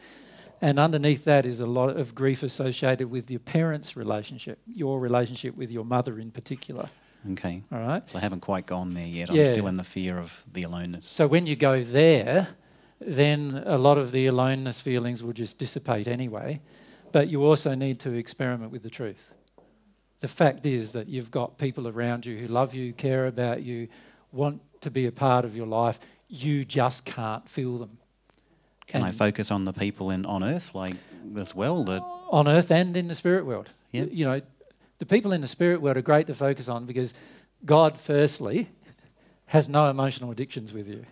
And underneath that is a lot of grief associated with your parents' relationship, your relationship with your mother in particular. Okay. All right. So I haven't quite gone there yet. Yeah. I'm still in the fear of the aloneness. So when you go there, then a lot of the aloneness feelings will just dissipate anyway. But you also need to experiment with the truth. The fact is that you've got people around you who love you, care about you, want to be a part of your life. You just can't feel them. Can I focus on the people in on Earth, like as well? That on earth and in the spirit world. Yeah. You know, the people in the spirit world are great to focus on because God, firstly, has no emotional addictions with you.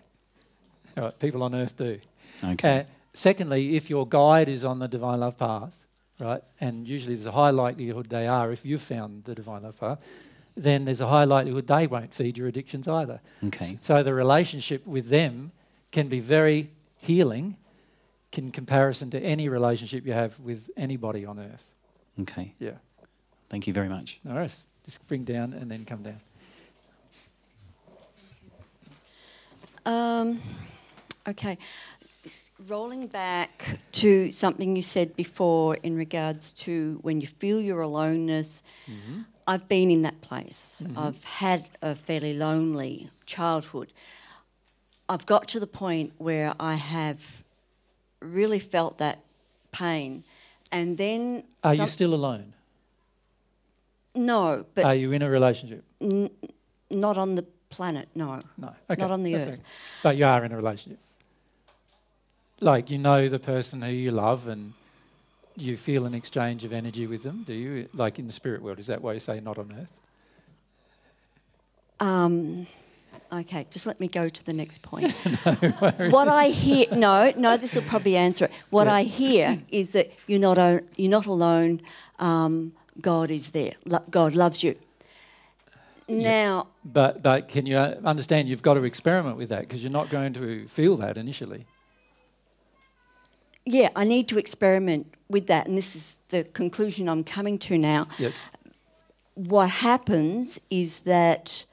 All right, people on earth do. okay. Uh, secondly, if your guide is on the divine love path, right, and usually there's a high likelihood they are if you've found the divine love path, then there's a high likelihood they won't feed your addictions either. okay. So the relationship with them can be very healing in comparison to any relationship you have with anybody on earth. Okay. Yeah. Thank you very much. All right. Just bring down and then come down. Um, okay. Rolling back to something you said before in regards to when you feel your aloneness, I've been in that place. I've had a fairly lonely childhood. I've got to the point where I have really felt that pain. And then. Are you still alone? No, but Are you in a relationship? n- not on the planet, no. No. Okay. Not on the that's earth. okay. But you are in a relationship. Like you know the person who you love and you feel an exchange of energy with them, do you? Like in the spirit world, is that why you say not on earth? Um, okay, just let me go to the next point. [LAUGHS] what I hear, no, no, this will probably answer it. What Yeah. I hear is that you're not o- you're not alone. Um, God is there. Lo- God loves you. Now, But but can you uh, understand? You've got to experiment with that because you're not going to feel that initially. yeah, I need to experiment with that, and this is the conclusion I'm coming to now. Yes. what happens is that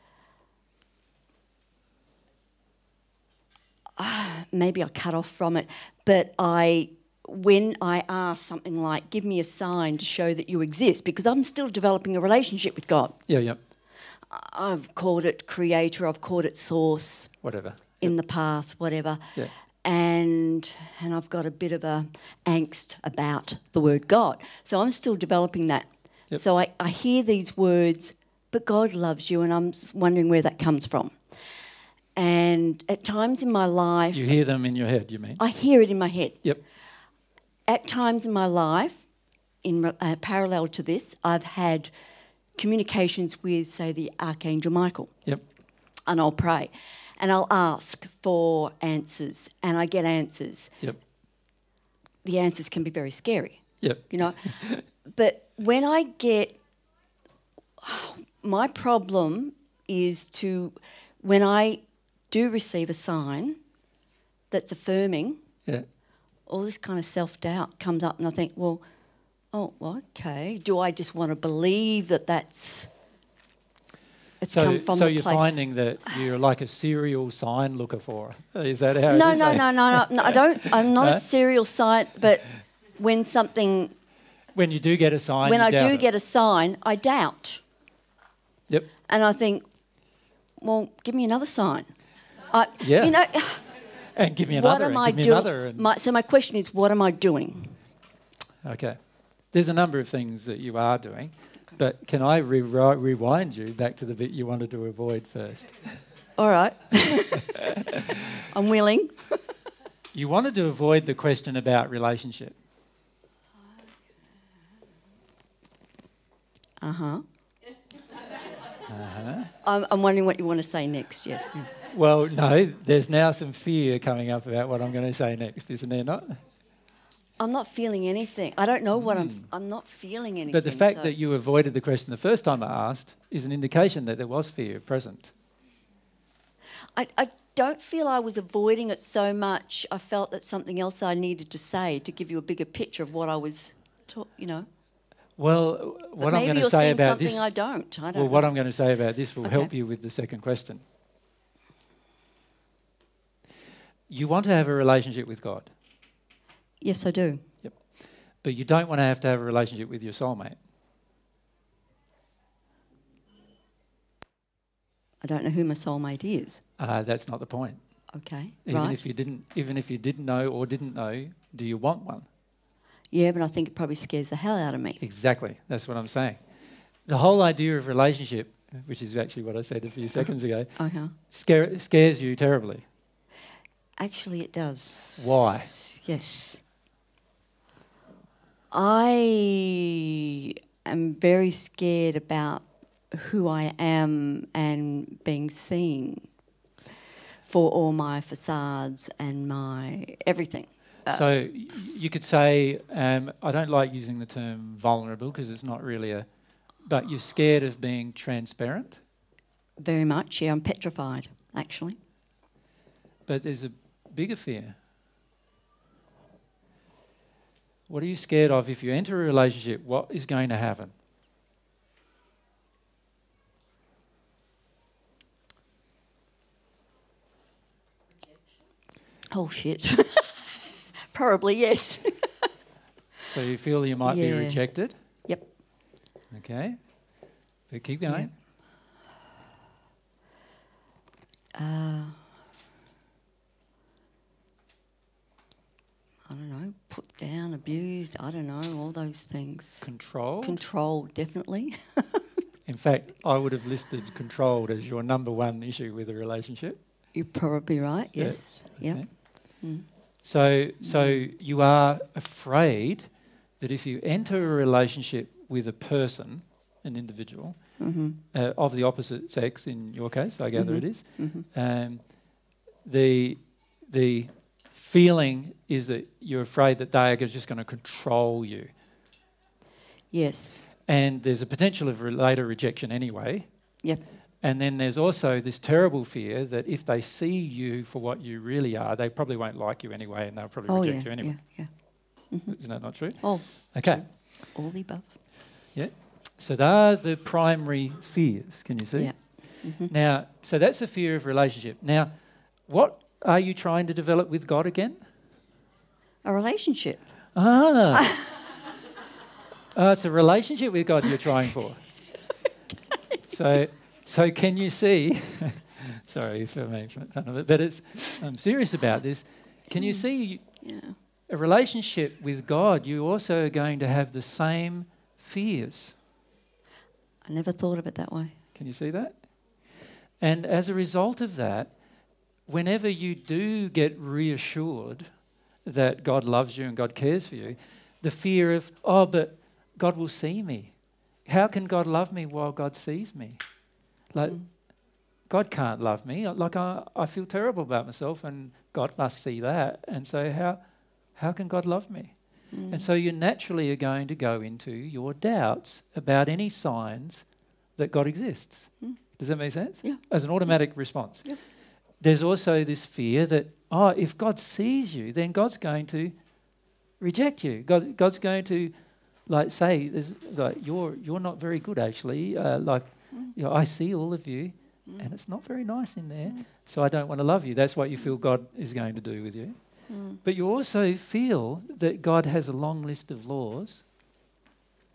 Ah, maybe I cut off from it, but I when I ask something like give me a sign to show that you exist because I'm still developing a relationship with God. Yeah. yeah. I've called it creator, I've called it source Whatever. in the past, whatever. Yeah. And and I've got a bit of a angst about the word God. So I'm still developing that. Yep. So I, I hear these words, but God loves you, and I'm wondering where that comes from. And at times in my life, You hear them in your head. You mean? I hear it in my head. Yep. At times in my life, in uh, parallel to this, I've had communications with, say, the Archangel Michael Yep. and I'll pray and I'll ask for answers and I get answers. Yep. The answers can be very scary, Yep. you know. [LAUGHS] but when I get [SIGHS] my problem is to when I do receive a sign that's affirming, Yeah. all this kind of self doubt comes up, and I think, well, oh, well, okay. Do I just want to believe that that's it's So, come from so you're place? finding that you're like a serial sign looker for. Is that how? no, no, no, no, no, no. I don't. I'm not Huh? a serial sign, but when something, When you do get a sign, when I do it. get a sign, I doubt, Yep. and I think, well, give me another sign. I, Yeah. You know, And give me what another. am and I give me doing? My, so my question is, what am I doing? okay. There's a number of things that you are doing, but can I re- rewind you back to the bit you wanted to avoid first? All right, [LAUGHS] [LAUGHS] I'm willing. You wanted to avoid the question about relationship. Uh huh. Uh-huh. I'm, I'm wondering what you want to say next. Yes. Well, no, there's now some fear coming up about what I'm going to say next, isn't there not? I'm not feeling anything. I don't know what I'm. I'm not feeling anything. Hmm. But the fact so- that you avoided the question the first time I asked is an indication that there was fear present. I, I don't feel I was avoiding it so much. I felt that something else I needed to say to give you a bigger picture of what I was, ta- you know. Well, what I'm going to say about this. I don't. I don't. Well, know. what I'm going to say about this will Okay. help you with the second question. You want to have a relationship with God, yes, I do. Yep. but you don't want to have to have a relationship with your soulmate. I don't know who my soulmate is. Uh, that's not the point. Okay. Even right. if you didn't, even if you didn't know or didn't know, do you want one? yeah, but I think it probably scares the hell out of me. Exactly. That's what I'm saying. The whole idea of relationship, which is actually what I said a few seconds ago, Uh huh. scare, scares you terribly. Actually, it does. Why? Yes. I am very scared about who I am and being seen for all my facades and my everything. Uh, So you could say, um, I don't like using the term vulnerable because it's not really a, but you're scared of being transparent. Very much, yeah. I'm petrified, actually. But there's a bigger fear. What are you scared of if you enter a relationship? What is going to happen? Oh shit. [LAUGHS] Probably yes. [LAUGHS] So you feel you might be rejected? Yep. Okay. But keep going. uh, I don't know. Put down, abused. I don't know. All those things. Control. Control, definitely. [LAUGHS] In fact, I would have listed controlled as your number one issue with a relationship. You're probably right. Yeah. Yes. Yep. Mm. So, so you are afraid that if you enter a relationship with a person, an individual Mm-hmm. uh, of the opposite sex, in your case, I gather Mhm. it is, Mm-hmm. um, the the feeling is that you're afraid that they are just going to control you, Yes. and there's a potential of later rejection anyway. Yep. And then there's also this terrible fear that if they see you for what you really are, they probably won't like you anyway, and they'll probably Oh reject yeah. you anyway. Yeah. Yeah. hmm Isn't that not true? Oh, Okay. all the above. Yeah. So they are the primary fears. Can you see? Yeah. hmm Now, so that's the fear of relationship. Now, what are you trying to develop with God again? A relationship. Ah. [LAUGHS] oh, it's a relationship with God you're trying for. [LAUGHS] So, so can you see? [LAUGHS] sorry for making fun of it, but it's. I'm serious about this. Can you see Yeah. a relationship with God? You also are going to have the same fears. I never thought of it that way. Can you see that? And as a result of that, whenever you do get reassured that God loves you and God cares for you, the fear of, oh, but God will see me. How can God love me while God sees me? Like, Mm. God can't love me. Like, I, I feel terrible about myself, and God must see that. And so, how, how can God love me? And so you naturally are going to go into your doubts about any signs that God exists. Mm. Does that make sense? Yeah. As an automatic response. Yep. There's also this fear that, oh, if God sees you, then God's going to reject you. God, God's going to, like, say, there's, like, you're, you're not very good, actually. Uh, like, Mm. you know, I see all of you, Mm. and it's not very nice in there, Mm. so I don't want to love you. That's what you feel God is going to do with you. Mm. But you also feel that God has a long list of laws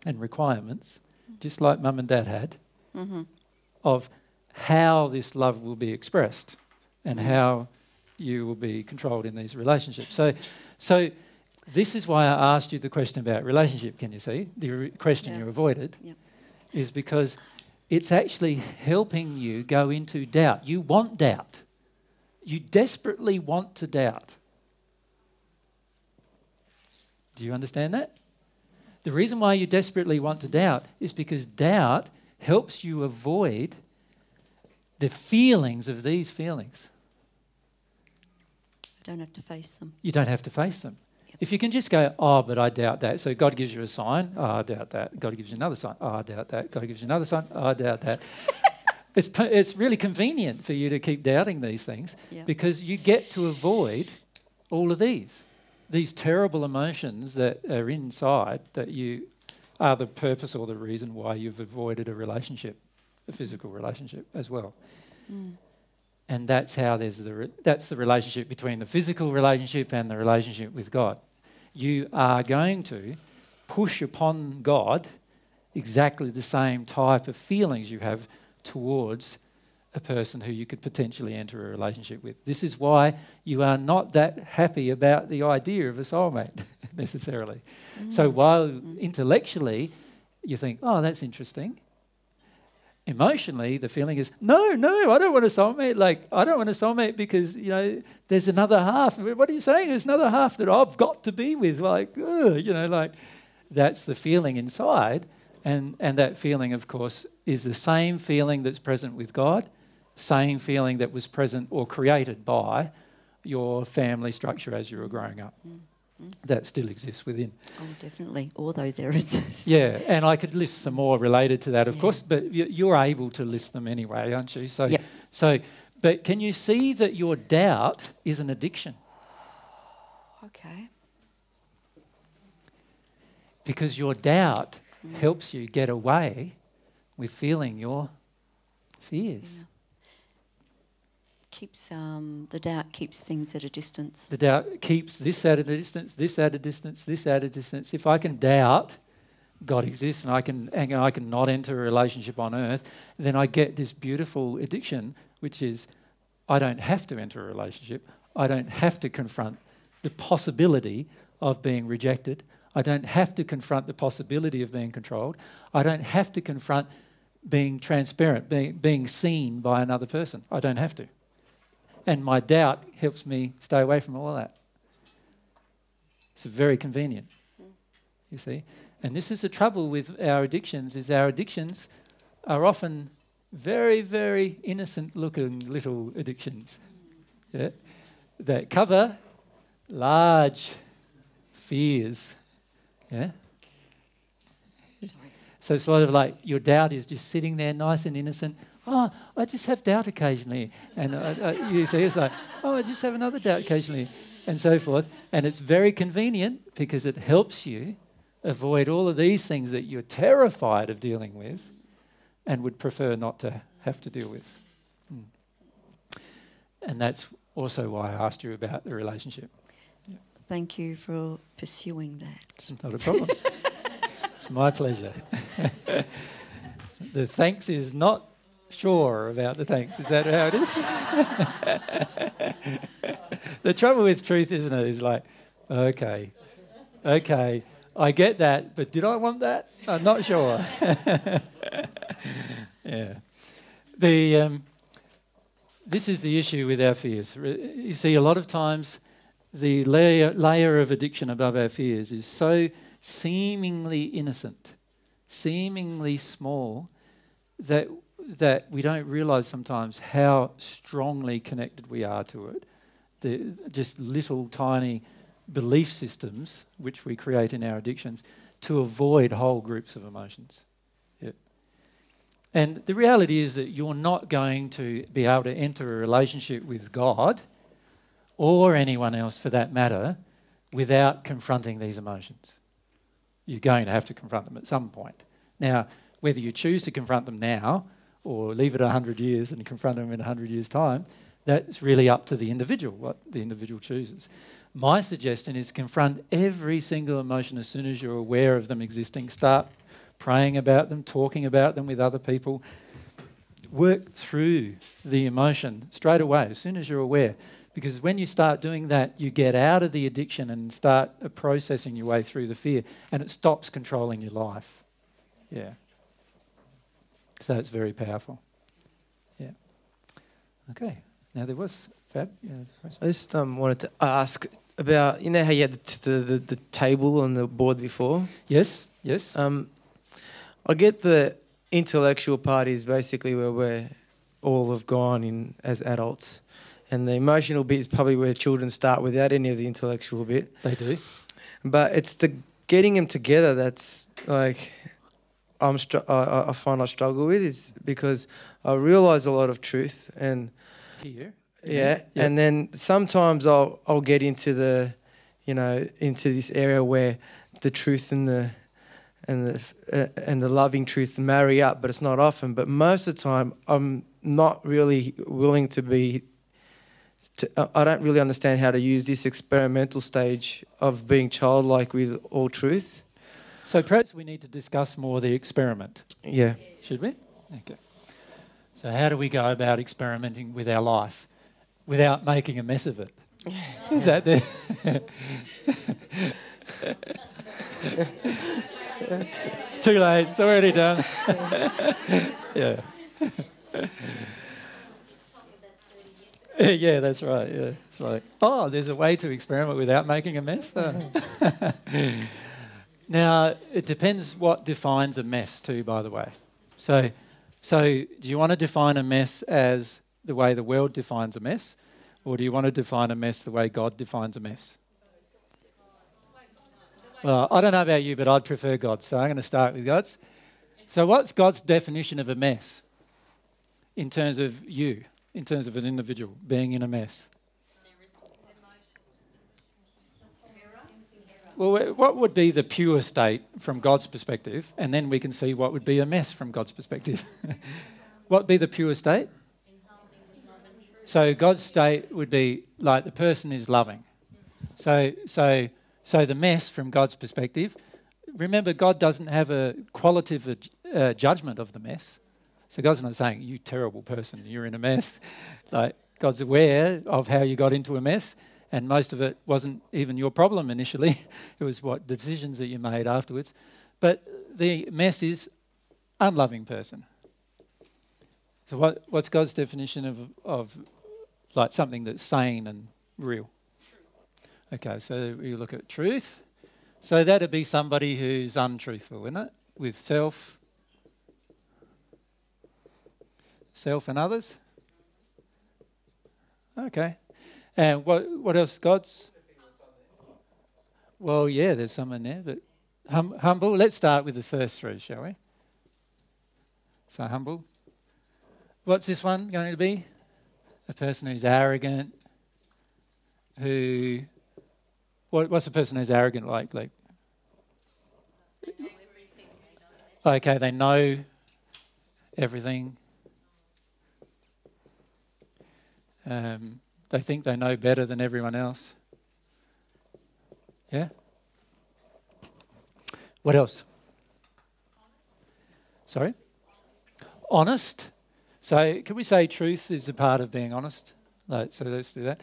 and requirements, just like mum and dad had, Mhm. of how this love will be expressed and how you will be controlled in these relationships. So, so this is why I asked you the question about relationship. Can you see the re- question Yeah. you avoided Yep. is because it's actually helping you go into doubt. You want doubt. You desperately want to doubt. Do you understand that? The reason why you desperately want to doubt is because doubt helps you avoid the feelings of these feelings. I don't have to face them. You don't have to face them. Yep. If you can just go, oh, but I doubt that. So God gives you a sign, oh, I doubt that. God gives you another sign, oh, I doubt that. God gives you another sign, oh, I doubt that. [LAUGHS] it's, it's really convenient for you to keep doubting these things Yeah. because you get to avoid all of these, these terrible emotions that are inside that you are the purpose or the reason why you've avoided a relationship, a physical relationship as well. Mm. And that's how there's the re- that's the relationship between the physical relationship and the relationship with God. You are going to push upon God exactly the same type of feelings you have towards a person who you could potentially enter a relationship with. This is why you are not that happy about the idea of a soulmate [LAUGHS] necessarily. So while intellectually you think, oh, that's interesting, emotionally the feeling is, no, no, I don't want a soulmate. Like, I don't want a soulmate because, you know, there's another half. What are you saying? There's another half that I've got to be with. Like, ugh, you know, like that's the feeling inside. And, and that feeling, of course, is the same feeling that's present with God, same feeling that was present or created by your family structure as you were growing up. Mm. That still exists within. Oh, definitely. All those errors. [LAUGHS] Yeah, and I could list some more related to that, of Yeah. course, but you're able to list them anyway, aren't you? So, Yep. so, but can you see that your doubt is an addiction? Okay. Because your doubt Mm. helps you get away with feeling your fears. Yeah. Keeps um, the doubt keeps things at a distance. The doubt keeps this at a distance, this at a distance, this at a distance. If I can doubt God exists and I can and I can not enter a relationship on earth, then I get this beautiful addiction, which is I don't have to enter a relationship. I don't have to confront the possibility of being rejected. I don't have to confront the possibility of being controlled. I don't have to confront being transparent, being, being seen by another person. I don't have to. And my doubt helps me stay away from all that. It's very convenient. You see? And this is the trouble with our addictions is our addictions are often very, very innocent looking little addictions. Yeah? That cover large fears. Yeah? So it's sort of like your doubt is just sitting there nice and innocent. Oh, I just have doubt occasionally. And uh, uh, you see, it's like, oh, I just have another doubt occasionally, and so forth. And it's very convenient because it helps you avoid all of these things that you're terrified of dealing with and would prefer not to have to deal with. Mm. And that's also why I asked you about the relationship. Thank you for pursuing that. It's not a problem. [LAUGHS] it's my pleasure. [LAUGHS] the thanks is not sure about the thanks. Is that how it is? [LAUGHS] the trouble with truth, isn't it, is like, okay, okay, I get that, but did I want that? I'm not sure. [LAUGHS] yeah. The, um, this is the issue with our fears. You see, a lot of times the layer, layer of addiction above our fears is so seemingly innocent, seemingly small, that, that we don't realize sometimes how strongly connected we are to it. The, just little tiny belief systems, which we create in our addictions, to avoid whole groups of emotions. Yep. And the reality is that you're not going to be able to enter a relationship with God or anyone else for that matter without confronting these emotions. You're going to have to confront them at some point. Now, whether you choose to confront them now or leave it 100 years and confront them in 100 years' time, that's really up to the individual, what the individual chooses. My suggestion is confront every single emotion as soon as you're aware of them existing. Start praying about them, talking about them with other people. Work through the emotion straight away as soon as you're aware. Because when you start doing that, you get out of the addiction and start processing your way through the fear, and it stops controlling your life. Yeah. So it's very powerful. Yeah. Okay. Now there was Fab. Yeah, I just um, wanted to ask about you know how you had the, the, the table on the board before. Yes. Yes. Um, I get the intellectual part is basically where we're all have gone in as adults, and the emotional bit is probably where children start without any of the intellectual bit. They do. But it's the getting them together that's like I'm I, I find I struggle with is because I realise a lot of truth and here. Yeah, yeah, and then sometimes I'll I'll get into the, you know, into this area where the truth and the and the uh, and the loving truth marry up, but it's not often. But most of the time, I'm not really willing to be. To, uh, I don't really understand how to use this experimental stage of being childlike with all truth. So perhaps we need to discuss more the experiment. Yeah. Should we? Okay. So how do we go about experimenting with our life without making a mess of it? [LAUGHS] Is that the [LAUGHS] Too late. It's already done. [LAUGHS] yeah. yeah, that's right. Yeah, it's like, oh, there's a way to experiment without making a mess. Now, it depends what defines a mess, too, by the way. So, so do you want to define a mess as the way the world defines a mess, or do you want to define a mess the way God defines a mess? Well, I don't know about you, but I'd prefer God's, so I'm going to start with God's. So, what's God's definition of a mess in terms of you, in terms of an individual being in a mess? Well, what would be the pure state from God's perspective? And then we can see what would be a mess from God's perspective. [LAUGHS] what would be the pure state? So God's state would be like the person is loving. So, so, so the mess from God's perspective. Remember, God doesn't have a qualitative uh, judgment of the mess. So God's not saying you terrible person, you're in a mess. [LAUGHS] Like God's aware of how you got into a mess, and most of it wasn't even your problem initially. [LAUGHS] it was what decisions that you made afterwards. But the mess is unloving person. So what, what's God's definition of, of like something that's sane and real? Okay, so we look at truth. So that'd be somebody who's untruthful, isn't it? With self, self and others. Okay, and what what else? God's. Well, yeah, there's some in there, but hum, humble. Let's start with the first three, shall we? So humble. What's this one going to be? A person who's arrogant. Who? What, what's a person who's arrogant like? Like. Okay, they know everything. Um, they think they know better than everyone else. Yeah? What else? Sorry? Honest. So, can we say truth is a part of being honest? So let's do that.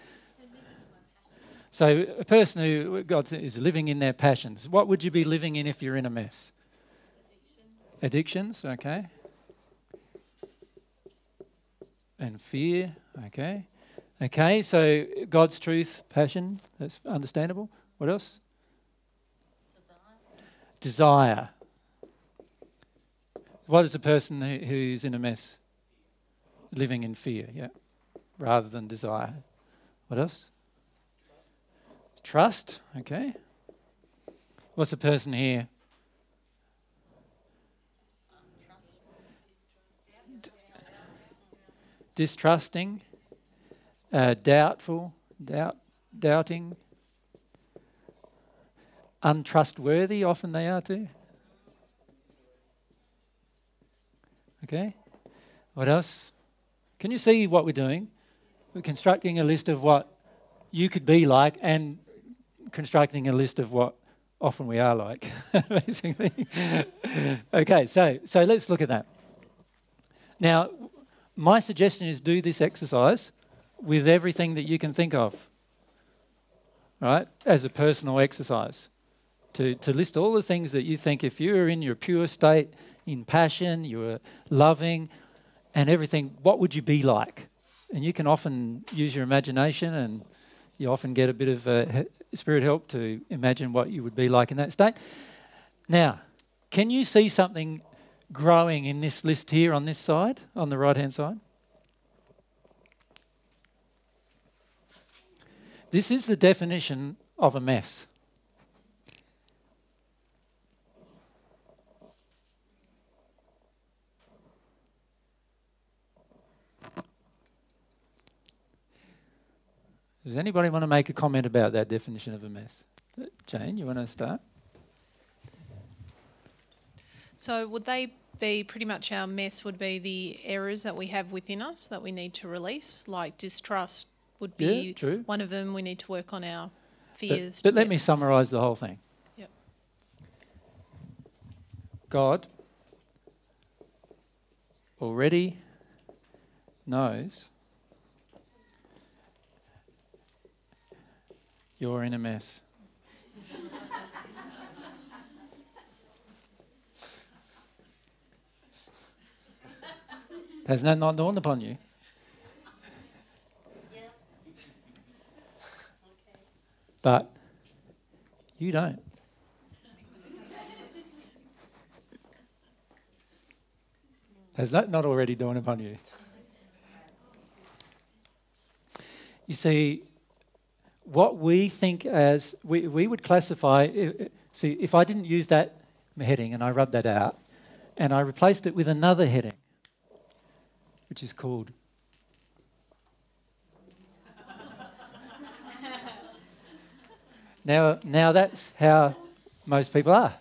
So, a person who God is living in their passions, what would you be living in if you're in a mess? Addictions, okay. And fear, okay. Okay, so God's truth, passion, that's understandable. What else? Desire. Desire. What is a person who's in a mess? Living in fear, yeah, rather than desire. What else? Trust. Okay. What's a person here? Distrusting, uh, doubtful, doubt, doubting, untrustworthy. Often they are too. Okay. What else? Can you see what we're doing? We're constructing a list of what you could be like and constructing a list of what often we are like, [LAUGHS] basically. okay, so so let's look at that. Now, my suggestion is do this exercise with everything that you can think of. Right? As a personal exercise. To to list all the things that you think if you're in your pure state, in passion, you're loving and everything, what would you be like? And you can often use your imagination and you often get a bit of uh, spirit help to imagine what you would be like in that state. Now, can you see something growing in this list here on this side, on the right hand side? This is the definition of a mess. Does anybody want to make a comment about that definition of a mess? Jane, you want to start? So would they be pretty much our mess would be the errors that we have within us that we need to release, like distrust would Yeah, be true. one of them. We need to work on our fears. but to let me summarize the whole thing. Yep. God already knows you're in a mess. [LAUGHS] Has that not dawned upon you? But you don't. Has that not already dawned upon you? You see, what we think as, we, we would classify, see, if I didn't use that heading and I rubbed that out and I replaced it with another heading, which is called Now, now that's how most people are.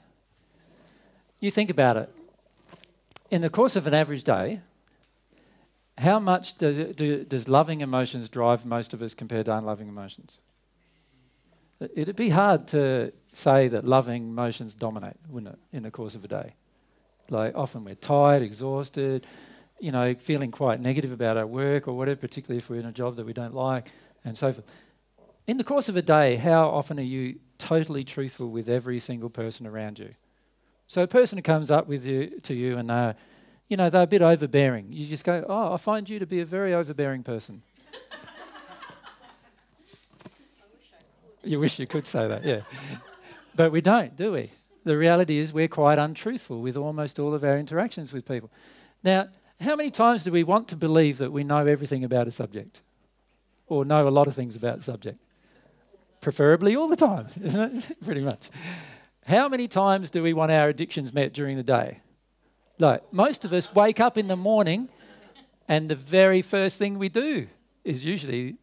You think about it. In the course of an average day, how much does, do, does loving emotions drive most of us compared to unloving emotions? It- It'd be hard to say that loving emotions dominate, wouldn't it, in the course of a day? Like often we're tired, exhausted, you know, feeling quite negative about our work or whatever, particularly if we're in a job that we don't like, and so forth. In the course of a day, how often are you totally truthful with every single person around you? So a person who comes up with you to you and uh, you know they're a bit overbearing. You just go, "Oh, I find you to be a very overbearing person." [LAUGHS] you wish you could say that, yeah. but we don't, do we? The reality is we're quite untruthful with almost all of our interactions with people. Now, how many times do we want to believe that we know everything about a subject or know a lot of things about a subject? Preferably all the time, [LAUGHS] isn't it? Pretty much. How many times do we want our addictions met during the day? Like, most of us wake up in the morning and the very first thing we do is usually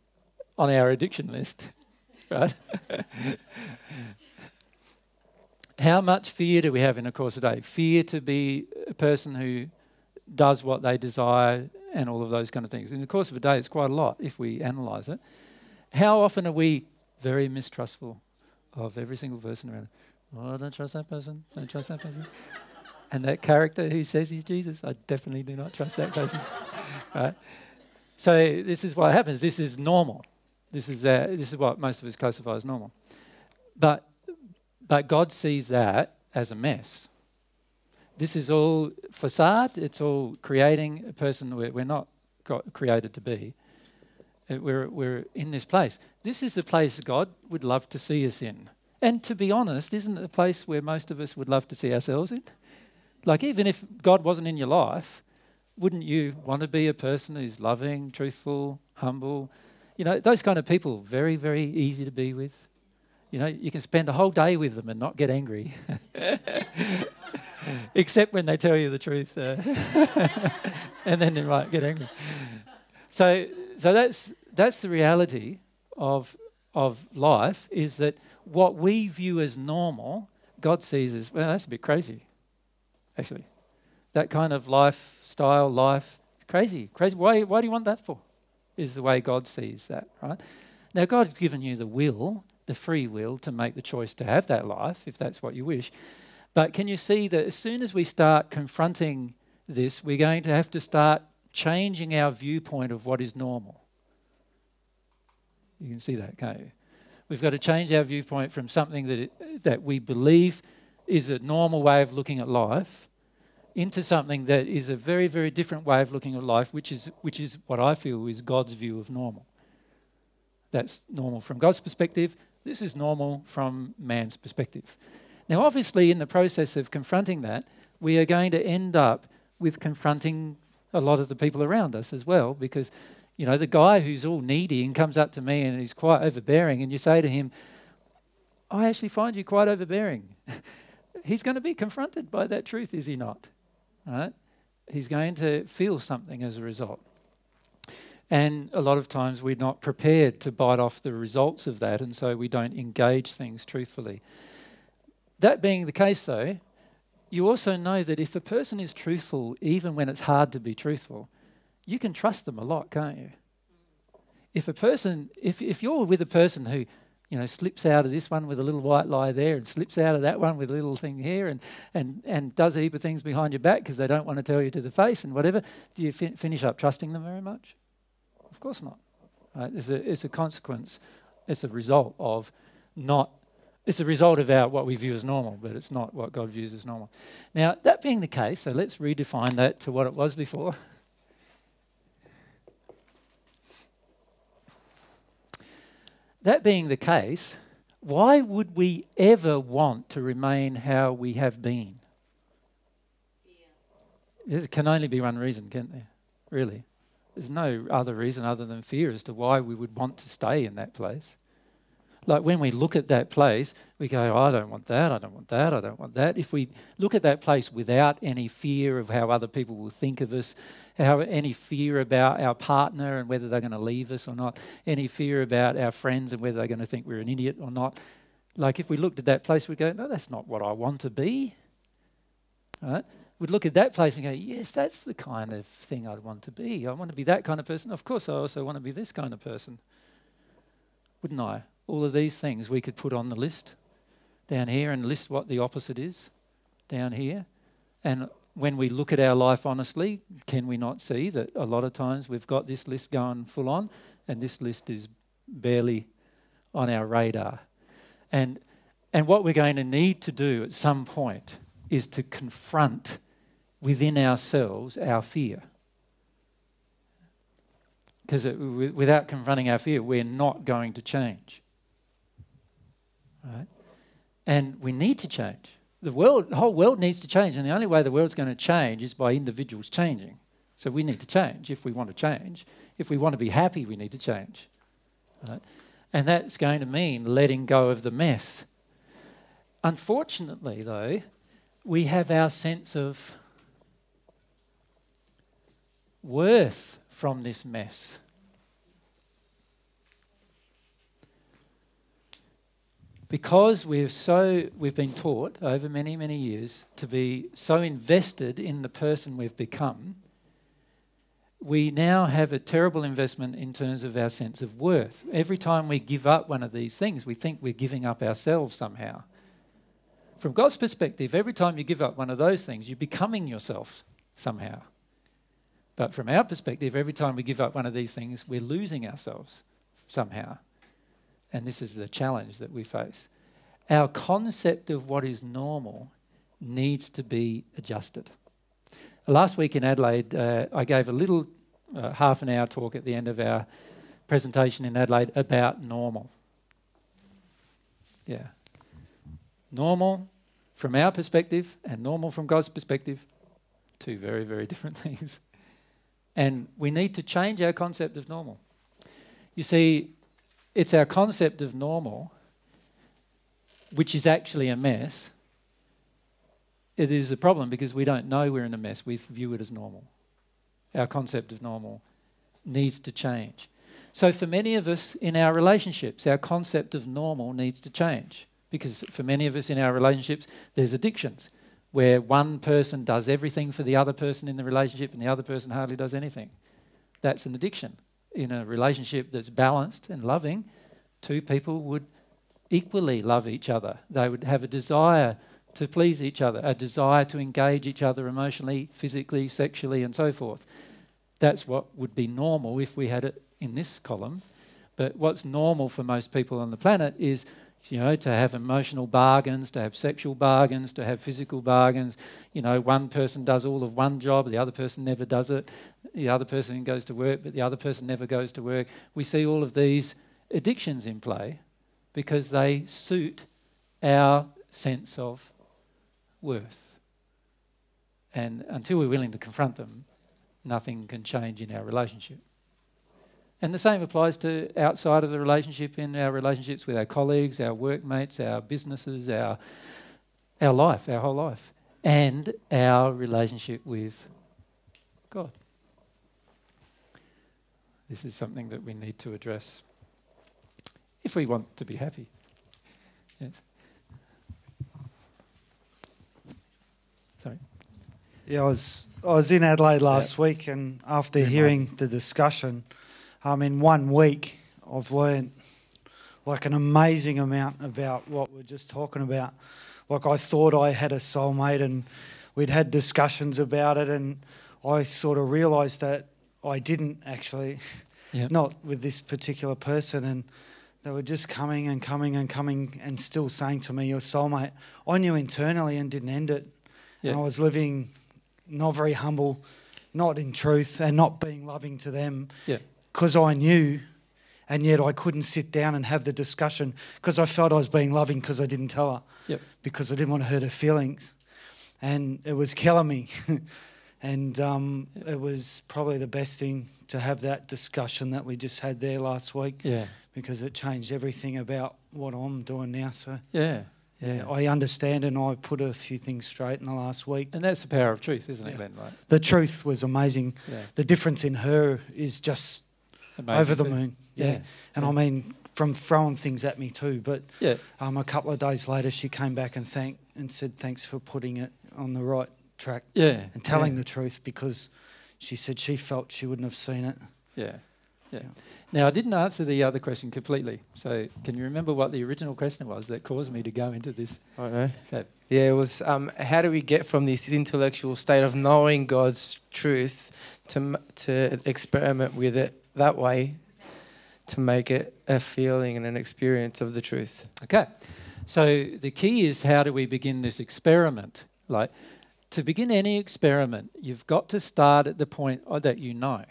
on our addiction list, [LAUGHS] right? How much fear do we have in the course of day? Fear to be a person who does what they desire and all of those kind of things. In the course of a day, it's quite a lot if we analyse it. How often are we very mistrustful of every single person around? Oh, don't trust that person. Don't trust that person. and that character who says he's Jesus, I definitely do not trust that person. [LAUGHS] right? So this is what happens. This is normal. This is uh, this is what most of us classify as normal. But but God sees that as a mess. This is all facade. It's all creating a person we're, we're not created to be. Uh, We're, we're in this place. This is the place God would love to see us in. And to be honest, isn't it the place where most of us would love to see ourselves in? Like, even if God wasn't in your life, wouldn't you want to be a person who's loving, truthful, humble? You know, those kind of people, very, very easy to be with. You know, you can spend a whole day with them and not get angry. [LAUGHS] Except when they tell you the truth. Uh, [LAUGHS] and then they might get angry. So, so that's, that's the reality of, of life is that what we view as normal, God sees as, well, that's a bit crazy, actually. That kind of lifestyle, life, crazy, crazy. Why, why do you want that for? Is the way God sees that, right? Now, God's given you the will, the free will, to make the choice to have that life, if that's what you wish. But can you see that as soon as we start confronting this, we're going to have to start changing our viewpoint of what is normal? You can see that, can't you? We've got to change our viewpoint from something that, it, that we believe is a normal way of looking at life into something that is a very, very different way of looking at life, which is, which is what I feel is God's view of normal. That's normal from God's perspective. This is normal from man's perspective. Now, obviously, in the process of confronting that, we are going to end up with confronting a lot of the people around us as well, because, you know, the guy who's all needy and comes up to me and he's quite overbearing, and you say to him, I actually find you quite overbearing. [LAUGHS] He's going to be confronted by that truth, is he not? Right? He's going to feel something as a result. And a lot of times we're not prepared to bite off the results of that, and so we don't engage things truthfully. That being the case, though, you also know that if a person is truthful, even when it's hard to be truthful, you can trust them a lot, can't you? If a person, if, if you're with a person who, you know, slips out of this one with a little white lie there and slips out of that one with a little thing here and, and, and does a heap of things behind your back because they don't want to tell you to the face and whatever, do you fin- finish up trusting them very much? Of course not. Right? It's, a, it's a consequence, it's a result of not it's a result of our what we view as normal, but it's not what God views as normal. Now, that being the case, so let's redefine that to what it was before. That being the case, why would we ever want to remain how we have been? It can only be one reason, can't there? Really. There's no other reason other than fear as to why we would want to stay in that place. Like when we look at that place, we go, I don't want that, I don't want that, I don't want that. If we look at that place without any fear of how other people will think of us, how any fear about our partner and whether they're going to leave us or not, any fear about our friends and whether they're going to think we're an idiot or not, like if we looked at that place, we'd go, no, that's not what I want to be. Right? We'd look at that place and go, yes, that's the kind of thing I'd want to be. I want to be that kind of person. Of course, I also want to be this kind of person. Wouldn't I? All of these things we could put on the list down here and list what the opposite is down here. And when we look at our life honestly, can we not see that a lot of times we've got this list going full on and this list is barely on our radar? And, and what we're going to need to do at some point is to confront within ourselves our fear. Because without confronting our fear, we're not going to change. Right? And we need to change. The world, the whole world needs to change, and the only way the world's going to change is by individuals changing. So we need to change if we want to change. If we want to be happy, we need to change. Right? And that's going to mean letting go of the mess. Unfortunately, though, we have our sense of worth from this mess. Because we've so we've been taught over many many years to be so invested in the person we've become we now have a terrible investment in terms of our sense of worth. Every time we give up one of these things we think we're giving up ourselves somehow. From god's perspective every time you give up one of those things you're becoming yourself somehow. But from our perspective every time we give up one of these things we're losing ourselves somehow and this is the challenge that we face. Our concept of what is normal needs to be adjusted. Last week in Adelaide, uh, I gave a little uh, half an hour talk at the end of our presentation in Adelaide about normal. Yeah. Normal from our perspective and normal from God's perspective, two very, very [LAUGHS] different things. And we need to change our concept of normal. You see, it's our concept of normal which is actually a mess, it is a problem because we don't know we're in a mess. We view it as normal. Our concept of normal needs to change. So, for many of us in our relationships, our concept of normal needs to change because for many of us in our relationships, there's addictions where one person does everything for the other person in the relationship and the other person hardly does anything. That's an addiction. In a relationship that's balanced and loving, two people would equally love each other. They would have a desire to please each other, a desire to engage each other emotionally, physically, sexually, and so forth. That's what would be normal if we had it in this column. But what's normal for most people on the planet is, you know, to have emotional bargains, to have sexual bargains, to have physical bargains. You know, one person does all of one job, the other person never does it. The other person goes to work, but the other person never goes to work. We see all of these addictions in play because they suit our sense of worth. And until we're willing to confront them, nothing can change in our relationship. And the same applies to outside of the relationship, in our relationships with our colleagues, our workmates, our businesses, our, our life, our whole life, and our relationship with God. This is something that we need to address if we want to be happy. Yes. Sorry. Yeah, I was I was in Adelaide last week, and after Very hearing the discussion, um, in one week I've learned like an amazing amount about what we're just talking about. Like I thought I had a soulmate, and we'd had discussions about it, and I sort of realised that I didn't actually, [LAUGHS] Yep. not with this particular person, and they were just coming and coming and coming and still saying to me, "Your soulmate." I knew internally and didn't end it, Yeah. and I was living not very humble, not in truth, and not being loving to them, Yeah. Because I knew. And yet I couldn't sit down and have the discussion because I felt I was being loving because I didn't tell her Yep. because I didn't want to hurt her feelings. And it was killing me. [LAUGHS] and um, it was probably the best thing to have that discussion that we just had there last week Yeah. because it changed everything about what I'm doing now. So, Yeah. yeah, Yeah. I understand and I put a few things straight in the last week. And that's the power of truth, isn't it, Yeah. Glenn? Right? The truth was amazing. Yeah. The difference in her is just Amazing. over the moon. Yeah. Yeah. And Yeah. I mean, from throwing things at me too. But Yeah. um, a couple of days later, she came back and thanked and said, thanks for putting it on the right track Yeah. and telling yeah. the truth because she said she felt she wouldn't have seen it. Yeah. Yeah. Yeah. Now, I didn't answer the other question completely. So, can you remember what the original question was that caused me to go into this? I know. Fab? Yeah, it was um, how do we get from this intellectual state of knowing God's truth to to experiment with it that way, to make it a feeling and an experience of the truth. Okay. So, the key is how do we begin this experiment? Like, to begin any experiment, you've got to start at the point uh, that you know.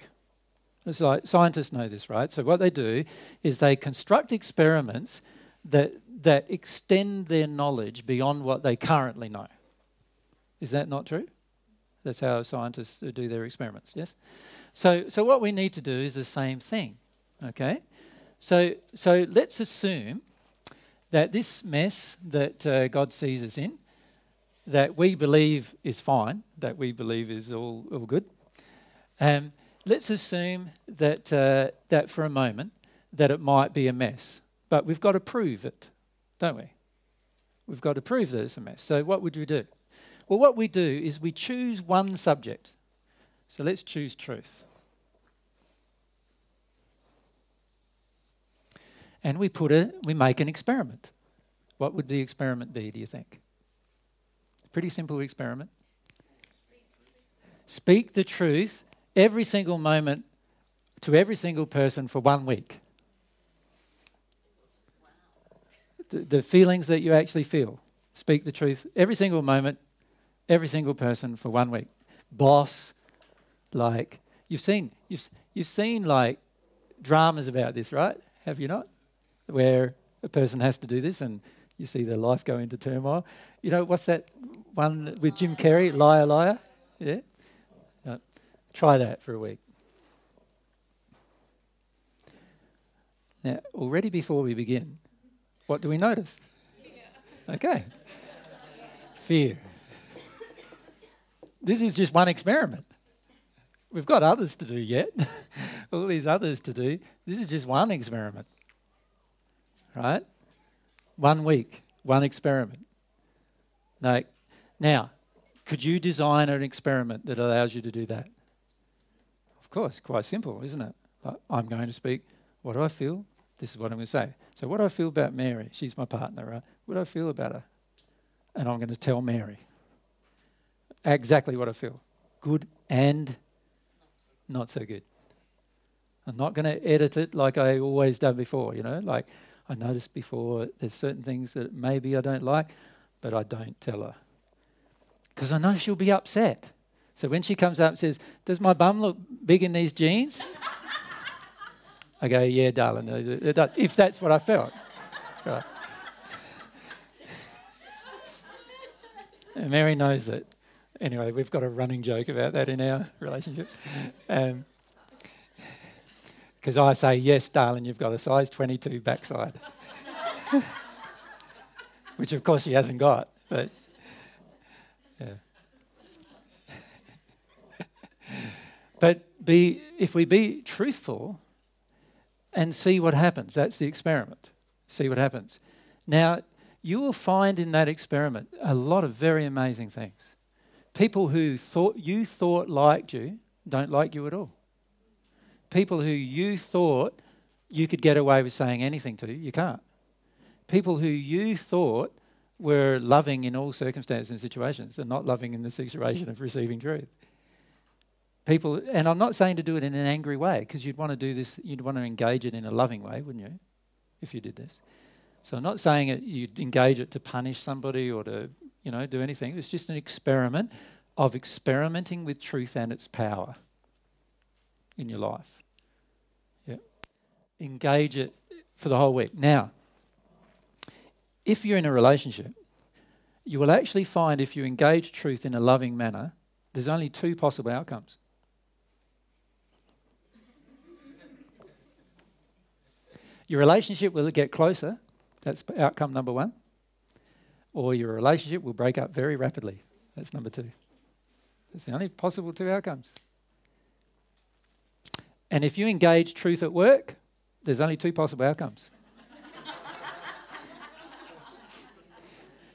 It's like scientists know this, right? So, what they do is they construct experiments that, that extend their knowledge beyond what they currently know. Is that not true? That's how scientists do their experiments, yes? So, so what we need to do is the same thing, okay? So, so let's assume that this mess that uh, God sees us in, that we believe is fine, that we believe is all, all good, um, let's assume that, uh, that for a moment that it might be a mess. But we've got to prove it, don't we? We've got to prove that it's a mess. So what would we do? Well, what we do is we choose one subject. So let's choose truth. And we put it, we make an experiment. What would the experiment be, do you think? Pretty simple experiment. Speak the truth every single moment to every single person for one week. The, the feelings that you actually feel. Speak the truth every single moment, every single person for one week. Boss, like you've seen, you've you've seen like dramas about this, right? Have you not? Where a person has to do this and you see their life go into turmoil. You know, what's that one with Jim Carrey, Liar Liar? Yeah? No. Try that for a week. Now, already before we begin, what do we notice? Okay. Fear. This is just one experiment. We've got others to do yet. [LAUGHS] All these others to do. This is just one experiment. Right? One week, one experiment. No. Now, could you design an experiment that allows you to do that? Of course, quite simple, isn't it? Like, I'm going to speak. What do I feel? This is what I'm going to say. So, what do I feel about Mary? She's my partner, right? What do I feel about her? And I'm going to tell Mary exactly what I feel good and not so good. I'm not going to edit it like I always done before, you know, like I noticed before there's certain things that maybe I don't like, but I don't tell her. Because I know she'll be upset. So when she comes up and says, Does my bum look big in these jeans? I go, Yeah, darling, uh, uh, uh, if that's what I felt. Right. [LAUGHS] Mary knows that. Anyway, we've got a running joke about that in our relationship. Because um, I say, Yes, darling, you've got a size 22 backside. [LAUGHS] Which, of course, she hasn't got. But, yeah. but be, if we be truthful and see what happens, that's the experiment. See what happens. Now, you will find in that experiment a lot of very amazing things. People who thought you thought liked you don't like you at all. People who you thought you could get away with saying anything to, you can't. People who you thought were loving in all circumstances and situations are not loving in the situation of receiving truth. People, and I'm not saying to do it in an angry way, because you'd want to do this, you'd want to engage it in a loving way, wouldn't you, if you did this? So I'm not saying it, you'd engage it to punish somebody or to, you know, do anything. It's just an experiment of experimenting with truth and its power in your life. Yeah. Engage it for the whole week. Now, if you're in a relationship, you will actually find if you engage truth in a loving manner, there's only two possible outcomes. Your relationship will get closer that's outcome number one. Or your relationship will break up very rapidly. That's number two. That's the only possible two outcomes. And if you engage truth at work, there's only two possible outcomes. [LAUGHS]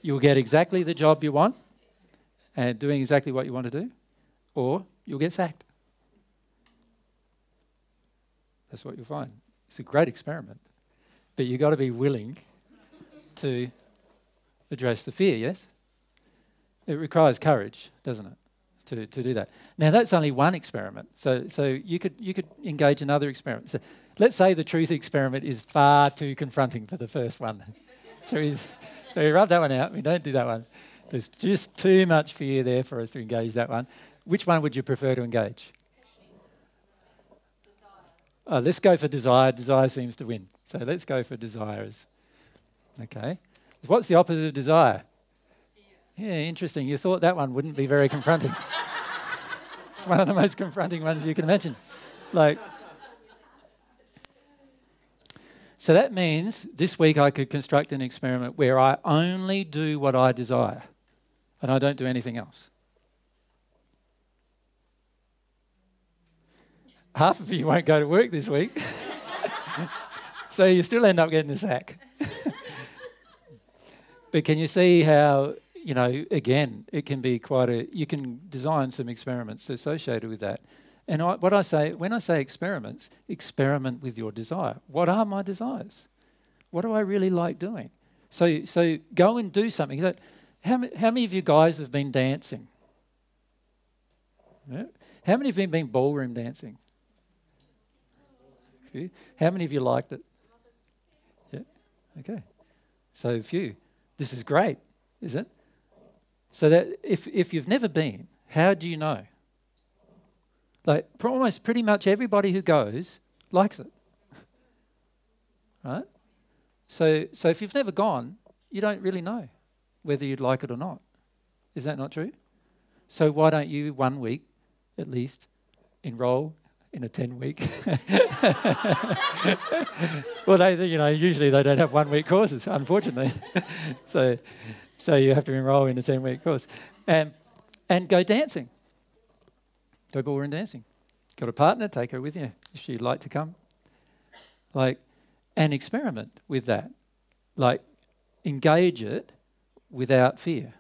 you'll get exactly the job you want and doing exactly what you want to do, or you'll get sacked. That's what you'll find. It's a great experiment. But you've got to be willing to address the fear, yes? It requires courage, doesn't it, to, to do that. Now, that's only one experiment. So, so you, could, you could engage in other experiments. So let's say the truth experiment is far too confronting for the first one. so, we, so we rub that one out. We don't do that one. There's just too much fear there for us to engage that one. Which one would you prefer to engage? Uh, let's go for desire. Desire seems to win. So let's go for desires. Okay. What's the opposite of desire? Yeah, interesting. You thought that one wouldn't be very confronting. [LAUGHS] it's one of the most confronting ones you can imagine. Like, so that means this week I could construct an experiment where I only do what I desire and I don't do anything else. Half of you won't go to work this week. [LAUGHS] so you still end up getting the sack. But can you see how, you know, again, it can be quite a, you can design some experiments associated with that. And I, what I say, when I say experiments, experiment with your desire. What are my desires? What do I really like doing? So, so go and do something. How, how many of you guys have been dancing? Yeah? How many of you have been ballroom dancing? How many of you liked it? Yeah. Okay. So few. This is great, is it? So that if, if you've never been, how do you know? Like almost pretty much everybody who goes likes it. [LAUGHS] Right? So so if you've never gone, you don't really know whether you'd like it or not. Is that not true? So why don't you one week at least enroll, in a 10 week. [LAUGHS] well, they, you know, usually they don't have one week courses, unfortunately. [LAUGHS] so, so you have to enroll in a 10 week course. And, and go dancing. Go ballroom dancing. Got a partner, take her with you if she'd like to come. Like, and experiment with that. Like, engage it without fear.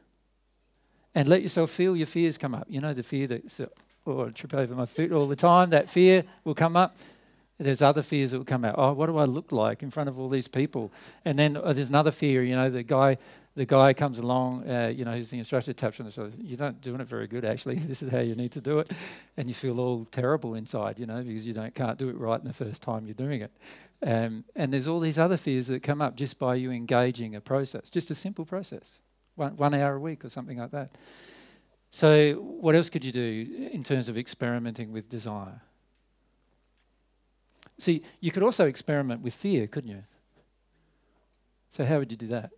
And let yourself feel your fears come up. You know, the fear that, oh, I trip over my foot all the time, that fear will come up. There's other fears that will come out. Oh, what do I look like in front of all these people? And then oh, there's another fear, you know, the guy the guy comes along, uh, you know, who's the instructor, taps on the shoulder. You're not doing it very good, actually. [LAUGHS] this is how you need to do it. And you feel all terrible inside, you know, because you don't can't do it right in the first time you're doing it. Um, and there's all these other fears that come up just by you engaging a process, just a simple process, one, one hour a week or something like that. So, what else could you do in terms of experimenting with desire? See, you could also experiment with fear, couldn't you? So, how would you do that?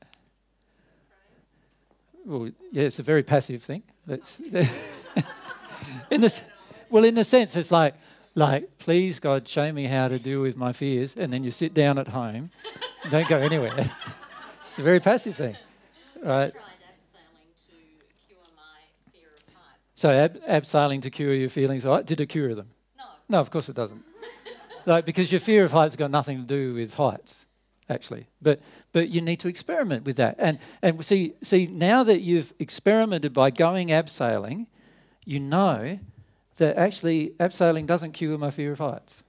well, yeah, it's a very passive thing. That's [LAUGHS] in this, well, in a sense, it's like, like, please God, show me how to deal with my fears, and then you sit down at home, don't go anywhere. [LAUGHS] it's a very passive thing, right? So ab- abseiling to cure your feelings, right? Did it cure them? No. No, of course it doesn't. [LAUGHS] like because your fear of heights has got nothing to do with heights actually. But but you need to experiment with that. And and see see now that you've experimented by going abseiling, you know that actually abseiling doesn't cure my fear of heights.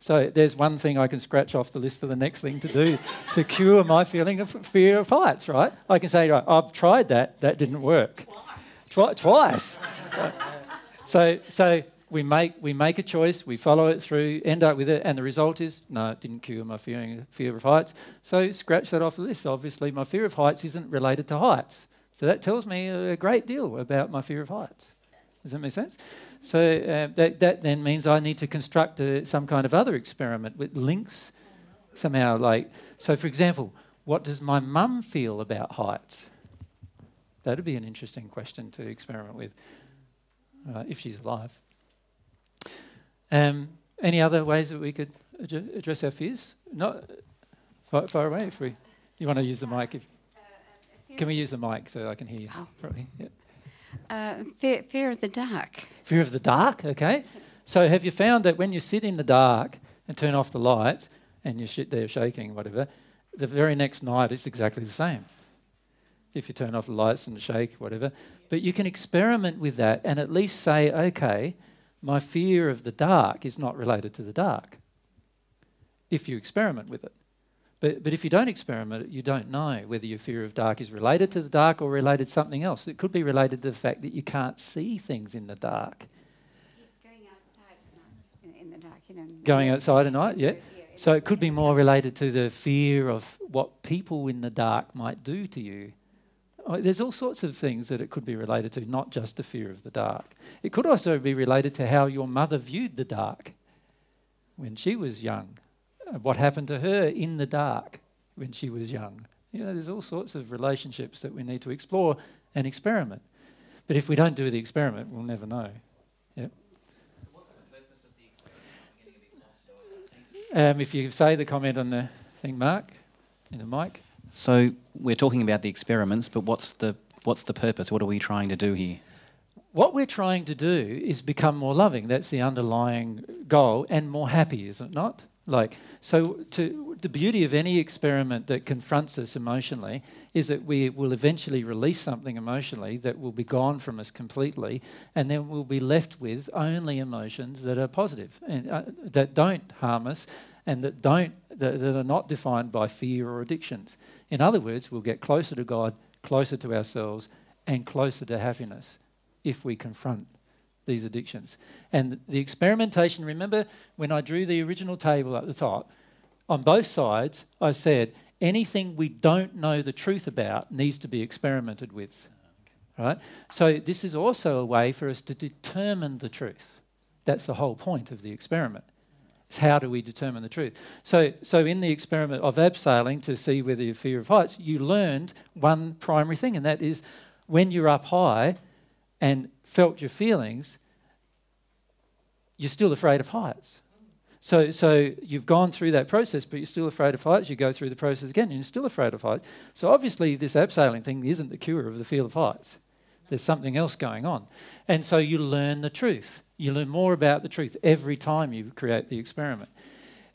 So there's one thing I can scratch off the list for the next thing to do to cure my feeling of fear of heights, right? I can say, right, I've tried that, that didn't work. Twi- twice. so, so we make we make a choice, we follow it through, end up with it, and the result is no, it didn't cure my fear fear of heights. So scratch that off the list. Obviously, my fear of heights isn't related to heights. So that tells me a great deal about my fear of heights. Does that make sense? So uh, that that then means I need to construct a, some kind of other experiment with links somehow. Like so, for example, what does my mum feel about heights? That'd be an interesting question to experiment with, uh, if she's alive. Um, any other ways that we could ad- address our fears? Not far, far, away. If we, you want to use the mic. If, can we use the mic so I can hear you? Oh. Probably. Yeah. Uh, fear, fear of the dark. Fear of the dark. Okay. So have you found that when you sit in the dark and turn off the lights and you sit there shaking, whatever, the very next night it's exactly the same. If you turn off the lights and shake, whatever. But you can experiment with that and at least say, okay, my fear of the dark is not related to the dark if you experiment with it. But, but if you don't experiment, you don't know whether your fear of dark is related to the dark or related to something else. It could be related to the fact that you can't see things in the dark. Going outside at night, in, in the dark, you know. Going outside at night, yeah. So it could be more related to the fear of what people in the dark might do to you there's all sorts of things that it could be related to, not just the fear of the dark. It could also be related to how your mother viewed the dark when she was young, uh, what happened to her in the dark when she was young. You know, there's all sorts of relationships that we need to explore and experiment. But if we don't do the experiment, we'll never know. Um, if you say the comment on the thing, Marc, in the mic. So we're talking about the experiments, but what's the what's the purpose? What are we trying to do here? What we're trying to do is become more loving. That's the underlying goal, and more happy, is it not? Like so, to the beauty of any experiment that confronts us emotionally is that we will eventually release something emotionally that will be gone from us completely, and then we'll be left with only emotions that are positive and uh, that don't harm us, and that don't that, that are not defined by fear or addictions. In other words, we'll get closer to God, closer to ourselves, and closer to happiness if we confront these addictions. And the experimentation, remember when I drew the original table at the top, on both sides, I said anything we don't know the truth about needs to be experimented with. Right? So, this is also a way for us to determine the truth. That's the whole point of the experiment. It's how do we determine the truth? So, so in the experiment of abseiling to see whether you fear of heights, you learned one primary thing, and that is when you're up high and felt your feelings, you're still afraid of heights. So, so you've gone through that process, but you're still afraid of heights. You go through the process again, and you're still afraid of heights. So obviously, this abseiling thing isn't the cure of the fear of heights. There's something else going on, and so you learn the truth. You learn more about the truth every time you create the experiment.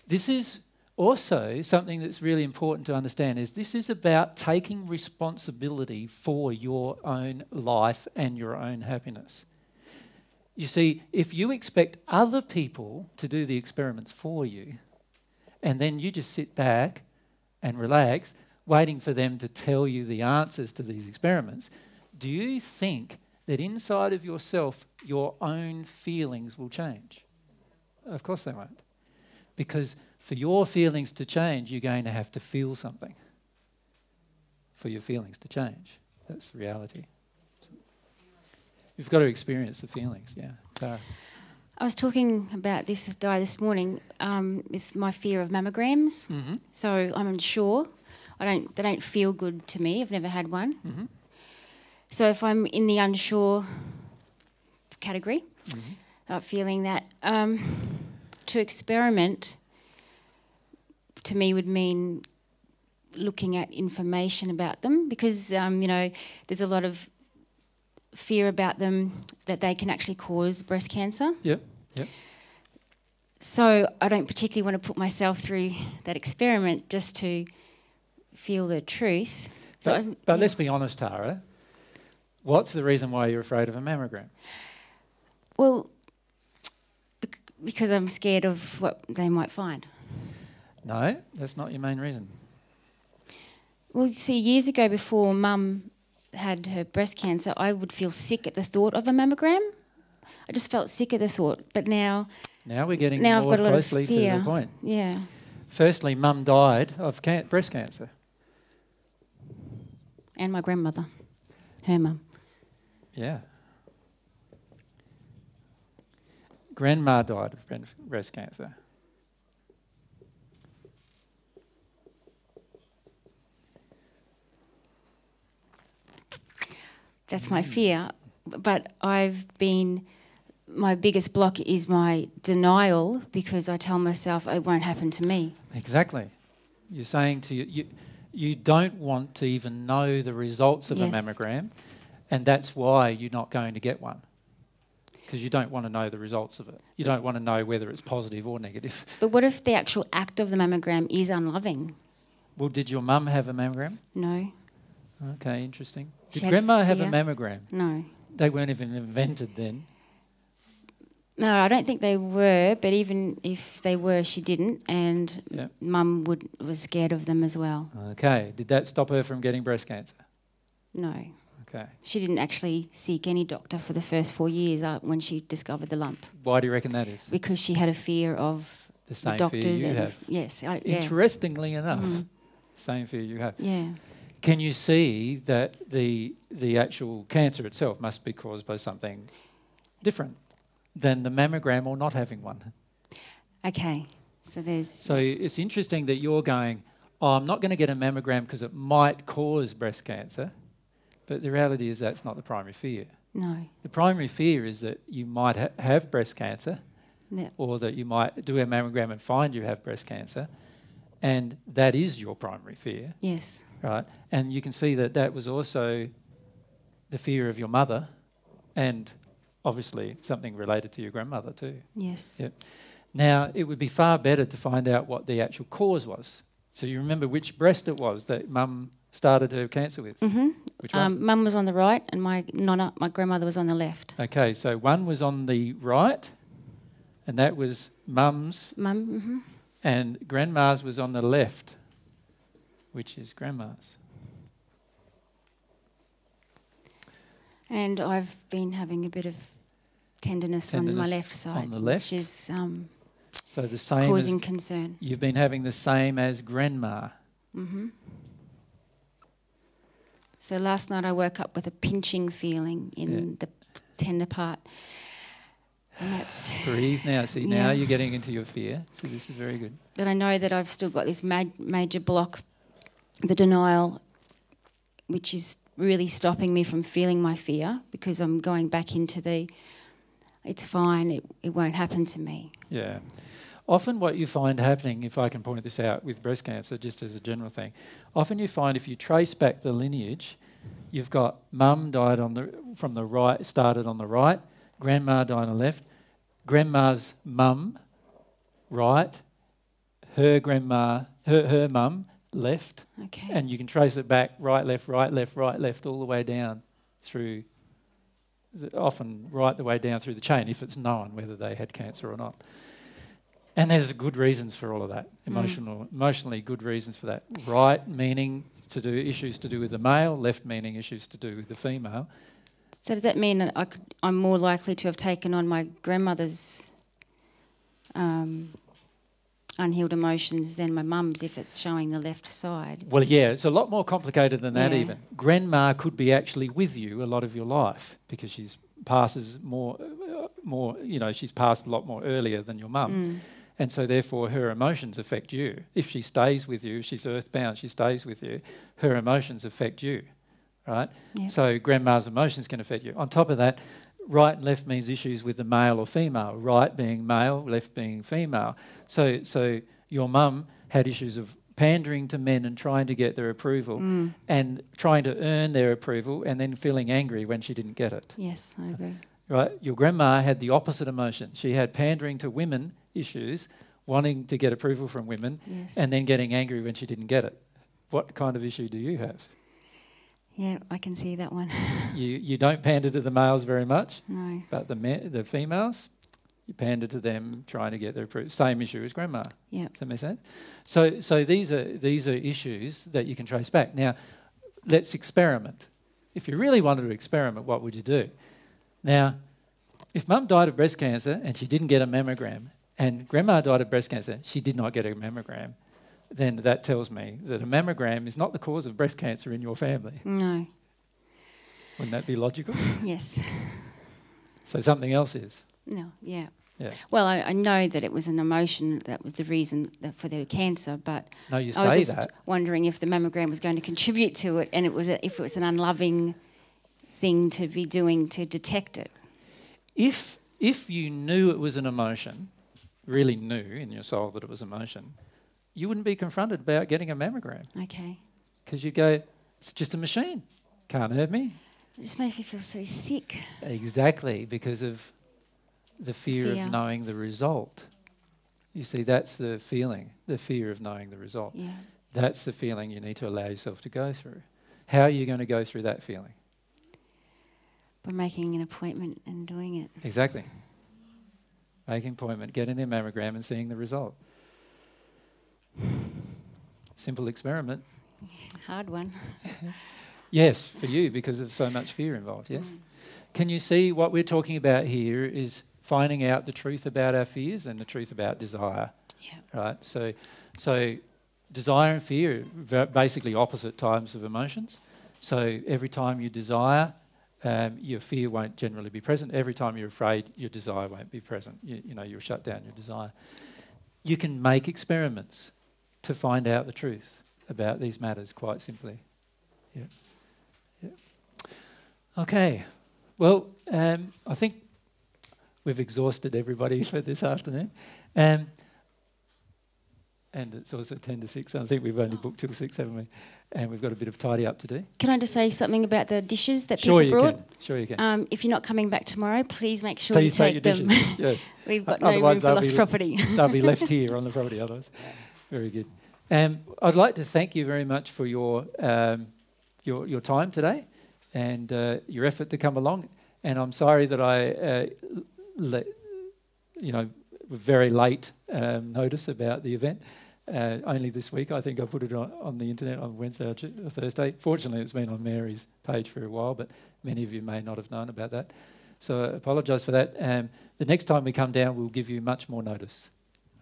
This is also something that's really important to understand is this is about taking responsibility for your own life and your own happiness. You see, if you expect other people to do the experiments for you, and then you just sit back and relax, waiting for them to tell you the answers to these experiments, do you think that inside of yourself, your own feelings will change? Of course they won't. Because for your feelings to change, you're going to have to feel something for your feelings to change. That's the reality. You've got to experience the feelings, yeah. Tara. I was talking about this with Di this morning um, with my fear of mammograms. Mm-hmm. So I'm unsure. I don't. They don't feel good to me. I've never had one. Mm-hmm. So if I'm in the unsure category, Mm-hmm. not feeling that, um, to experiment to me would mean looking at information about them because um, you know there's a lot of fear about them that they can actually cause breast cancer. Yep, yep. So I don't particularly want to put myself through that experiment just to feel the truth. But, I'm- but yeah. let's be honest, Tara. What's the reason why you're afraid of a mammogram? Well, bec- because I'm scared of what they might find. No, that's not your main reason. Well, see, years ago, before Mum had her breast cancer, I would feel sick at the thought of a mammogram. I just felt sick at the thought. But now, Now we're getting now more got a lot of closely to the point. Yeah. Firstly, mum died of can- breast cancer. And my grandmother, her mum. Yeah. Grandma died of breast cancer. That's my fear. But I've been, my biggest block is my denial because I tell myself it won't happen to me. Exactly. You're saying to you, you, you don't want to even know the results of Yes. a mammogram, and that's why you're not going to get one. Because you don't want to know the results of it. You don't want to know whether it's positive or negative. [LAUGHS] But what if the actual act of the mammogram is unloving? Well, did your mum have a mammogram? No, Okay, interesting. Did had grandma have a mammogram? no. They weren't even invented then. No, I don't think they were, but even if they were, she didn't, and Yeah. mum would was scared of them as well. Okay. Did that stop her from getting breast cancer? No, Okay. she didn't actually seek any doctor for the first four years uh, when she discovered the lump Why do you reckon that is? because she had a fear of The the doctors fear you have. yes, I, yeah, Interestingly enough, Mm. same fear you have. yeah. Can you see that the the actual cancer itself must be caused by something different than the mammogram or not having one? Okay, so there's So it's interesting that you're going, oh, I'm not going to get a mammogram because it might cause breast cancer, but the reality is that's not the primary fear. no, The primary fear is that you might ha- have breast cancer, yeah, or that you might do a mammogram and find you have breast cancer, and that is your primary fear. yes, right? And you can see that that was also the fear of your mother, and obviously something related to your grandmother too. yes, Yep. Now it would be far better to find out what the actual cause was. So you remember which breast it was that Mum started her cancer with? hmm Which one? Um, mum was on the right, and my nonna, my grandmother was on the left. Okay, so one was on the right, and that was Mum's, Mum, hmm and Grandma's was on the left, which is Grandma's. and I've been having a bit of tenderness, on my left side, the left? which is um, So the same as causing concern. You've been having the same as grandma. hmm So last night I woke up with a pinching feeling in the tender part, and that's. [SIGHS] Breathe now. See, now you're getting into your fear. So this is very good. But I know that I've still got this ma- major block, the denial, which is really stopping me from feeling my fear because I'm going back into the it's fine. It it won't happen to me. Yeah. Often, what you find happening, if I can point this out with breast cancer, just as a general thing, often you find if you trace back the lineage, you've got mum died on the from the right, started on the right, grandma died on the left, grandma's mum, right, her grandma, her her mum left, Okay. and you can trace it back right, left, right, left, right, left, all the way down through. The, often right the way down through the chain, if it's known whether they had cancer or not. And there's good reasons for all of that. Emotional, emotionally good reasons for that. Right meaning to do issues to do with the male, left meaning issues to do with the female. So does that mean that I could, I'm more likely to have taken on my grandmother's um, unhealed emotions than my mum's if it's showing the left side? Well, yeah, it's a lot more complicated than that. Yeah. Even grandma could be actually with you a lot of your life because she's passes more, uh, more. You know, she's passed a lot more earlier than your mum. Mm. And so, therefore, her emotions affect you. If she stays with you, she's earthbound, she stays with you, her emotions affect you, right? Yep. So, grandma's emotions can affect you. On top of that, right and left means issues with the male or female, right being male, left being female. So, so your mum had issues of pandering to men and trying to get their approval Mm. and trying to earn their approval and then feeling angry when she didn't get it Yes, I agree. right? Your grandma had the opposite emotion. She had pandering to women issues, wanting to get approval from women, Yes. and then getting angry when she didn't get it. What kind of issue do you have? yeah, I can see that one. [LAUGHS] You you don't pander to the males very much, no. but the me- the females, you pander to them, trying to get their approval. Same issue as grandma. Yep. Does that make sense? So so these are these are issues that you can trace back. Now, let's experiment. If you really wanted to experiment, what would you do? Now, if mum died of breast cancer and she didn't get a mammogram, and grandma died of breast cancer, she did not get a mammogram, then that tells me that a mammogram is not the cause of breast cancer in your family. No. Wouldn't that be logical? Yes. [LAUGHS] So something else is. No. Yeah. Yeah. Well, I, I know that it was an emotion that was the reason that for the cancer, but No, you I was just that. wondering if the mammogram was going to contribute to it, and it was a, if it was an unloving thing to be doing to detect it. If if you knew it was an emotion, really knew in your soul that it was emotion, you wouldn't be confronted about getting a mammogram Okay. because you go, it's just a machine, can't hurt me. It just makes me feel so sick. Exactly because of the fear, Fear. of knowing the result. You see, that's the feeling, the fear of knowing the result. Yeah. That's the feeling you need to allow yourself to go through. How are you going to go through that feeling? By making an appointment and doing it. Exactly. Making appointment, getting their mammogram and seeing the result. Simple experiment. Hard one. Yes, for you because of so much fear involved, yes. Mm. Can you see what we're talking about here is finding out the truth about our fears and the truth about desire, Yeah. right? So so desire and fear are basically opposite times of emotions. So every time you desire, um, your fear won't generally be present. Every time you're afraid, your desire won't be present. You, you know, you'll shut down your desire. You can make experiments to find out the truth about these matters quite simply. Yeah. Yeah. Okay. Well, um, I think we've exhausted everybody [LAUGHS] for this afternoon. Um, and it's also 10 to 6. I think we've only booked till 6, haven't we? And we've got a bit of tidy up to do. Can I just say something about the dishes that Sure, you people brought? can. Sure, you can. Um, if you're not coming back tomorrow, please make sure Please you take take, your them. dishes. yes. [LAUGHS] We've got O- no room for lost property. They'll be left [LAUGHS] here on the property otherwise. Very good. Um, I'd like to thank you very much for your um, your, your time today and uh, your effort to come along. And I'm sorry that I, uh, you know, very late um, notice about the event. Uh, only this week, I think I put it on, on the internet on Wednesday or, Thursday. Fortunately, it's been on Mary's page for a while, but many of you may not have known about that. So I apologise for that. Um, the next time we come down, we'll give you much more notice.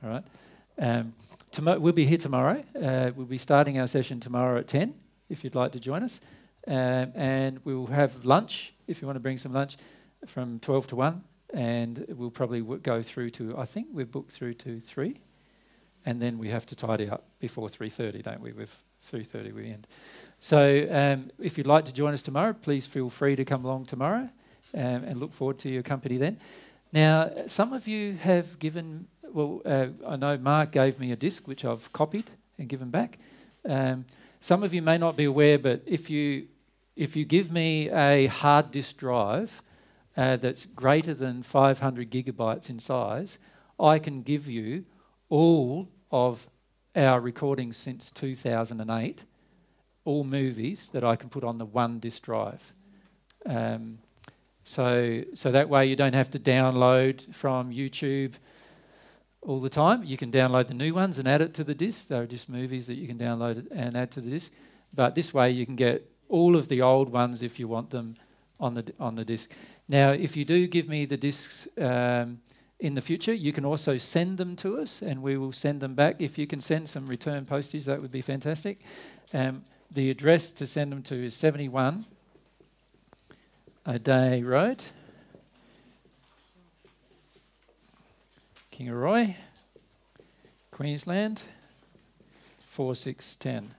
All right. Um, we'll be here tomorrow. Uh, we'll be starting our session tomorrow at 10 if you'd like to join us. Um, and we'll have lunch if you want to bring some lunch from 12 to 1. And we'll probably go through to, I think we're booked through to 3. And then we have to tidy up before 3.30, don't we? With 3.30 we end. So um, if you'd like to join us tomorrow, please feel free to come along tomorrow um, and look forward to your company then. Now, some of you have given, well, uh, I know Marc gave me a disc which I've copied and given back. Um, some of you may not be aware, but if you, if you give me a hard disk drive uh, that's greater than 500 gigabytes in size, I can give you all of our recordings since 2008, all movies that I can put on the one disk drive. Um, so, so that way you don't have to download from YouTube all the time. You can download the new ones and add it to the disc. There are just movies that you can download and add to the disc. But this way you can get all of the old ones if you want them on the on the disc. Now, if you do give me the discs um, in the future, you can also send them to us, and we will send them back. If you can send some return postage, that would be fantastic. Um, the address to send them to is 71 O'Day Road, Kingaroy, Queensland, 4610.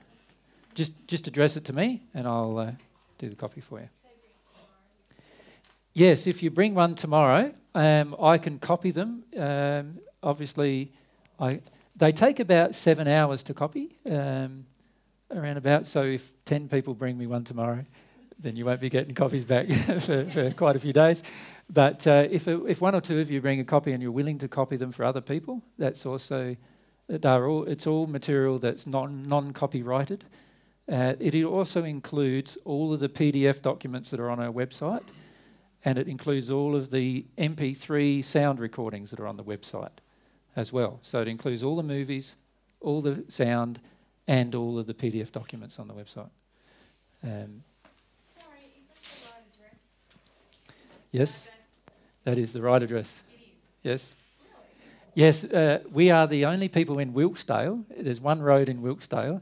Just, just address it to me and I'll uh, do the copy for you. Yes, if you bring one tomorrow, um, I can copy them. Um, obviously, I, they take about seven hours to copy, um, around about. So if 10 people bring me one tomorrow, then you won't be getting copies back [LAUGHS] for, for, quite a few days. But uh, if, if one or two of you bring a copy and you're willing to copy them for other people, that's also, they're all, it's all material that's non, non-copyrighted. Uh, it also includes all of the PDF documents that are on our website, and it includes all of the MP3 sound recordings that are on the website as well. So it includes all the movies, all the sound, and all of the PDF documents on the website. Um, Sorry, is that the right address? yes, that is the right address. Yes. Yes, uh, we are the only people in Wilkesdale. There's one road in Wilkesdale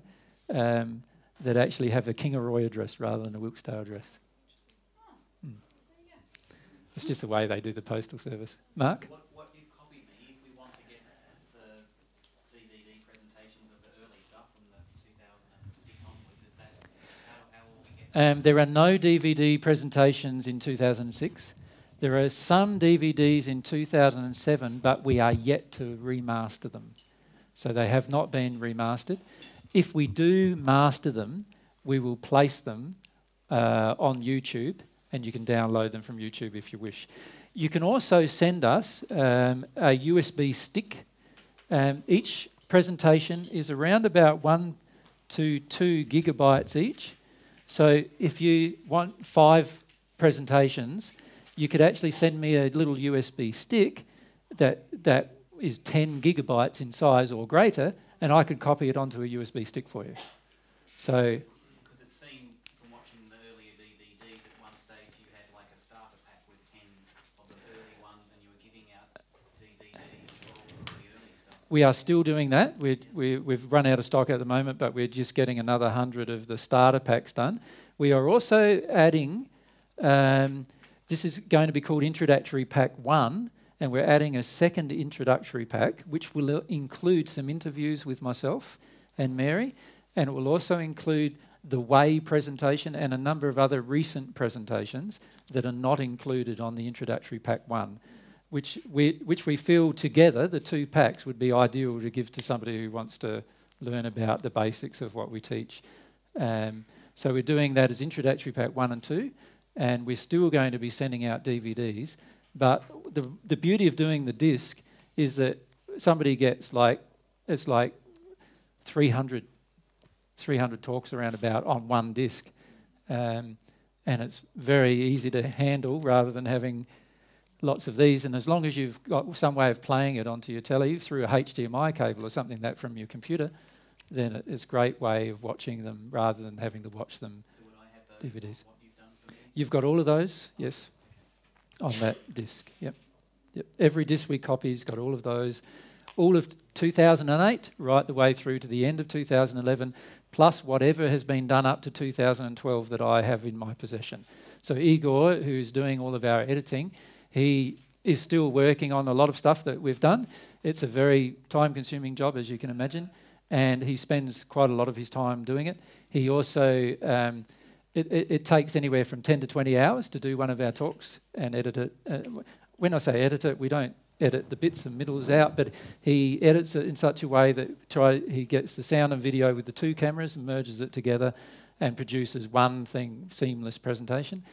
um, that actually have a Kingaroy address rather than a Wilkesdale address. It's just the way they do the postal service. Marc? What, what you copy me if we want to get the DVD presentations of the early stuff from the 2006 onwards? Is that how, how will we get Um, there are no DVD presentations in 2006. There are some DVDs in 2007, but we are yet to remaster them. So they have not been remastered. If we do master them, we will place them uh, on YouTube and you can download them from YouTube if you wish. You can also send us um, a USB stick. Um, each presentation is around about one to two gigabytes each. So if you want five presentations, you could actually send me a little USB stick that that is 10 gigabytes in size or greater, and I could copy it onto a USB stick for you. So Because it seemed from watching the earlier DVDs at one stage you had like a starter pack with 10 of the early ones and you were giving out DVDs for all of the early stuff. We are still doing that. We, we've run out of stock at the moment, but we're just getting another 100 of the starter packs done. We are also adding, um, this is going to be called Introductory Pack 1, and we're adding a second introductory pack, which will include some interviews with myself and Mary, and it will also include the Way presentation and a number of other recent presentations that are not included on the Introductory Pack 1 which we, which we feel together, the two packs, would be ideal to give to somebody who wants to learn about the basics of what we teach. Um, so we're doing that as introductory pack one and two, and we're still going to be sending out DVDs. But the, the beauty of doing the disc is that somebody gets like, it's like 300, 300 talks around about on one disc. Um, and it's very easy to handle rather than having lots of these, and as long as you've got some way of playing it onto your telly through a HDMI cable or something like that from your computer, then it's a great way of watching them rather than having to watch them So DVDs. You've got all of those, yes, on that disc. Yep, yep. Every disc we copy's got all of those, all of 2008 right the way through to the end of 2011, plus whatever has been done up to 2012 that I have in my possession. So Igor, who's doing all of our editing, he is still working on a lot of stuff that we've done. It's a very time-consuming job, as you can imagine, and he spends quite a lot of his time doing it. He also um, it, it, it, takes anywhere from 10 to 20 hours to do one of our talks and edit it. Uh, when I say edit it, we don't edit the bits and middles out, but he edits it in such a way that try he gets the sound and video with the two cameras and merges it together and produces one thing seamless presentation.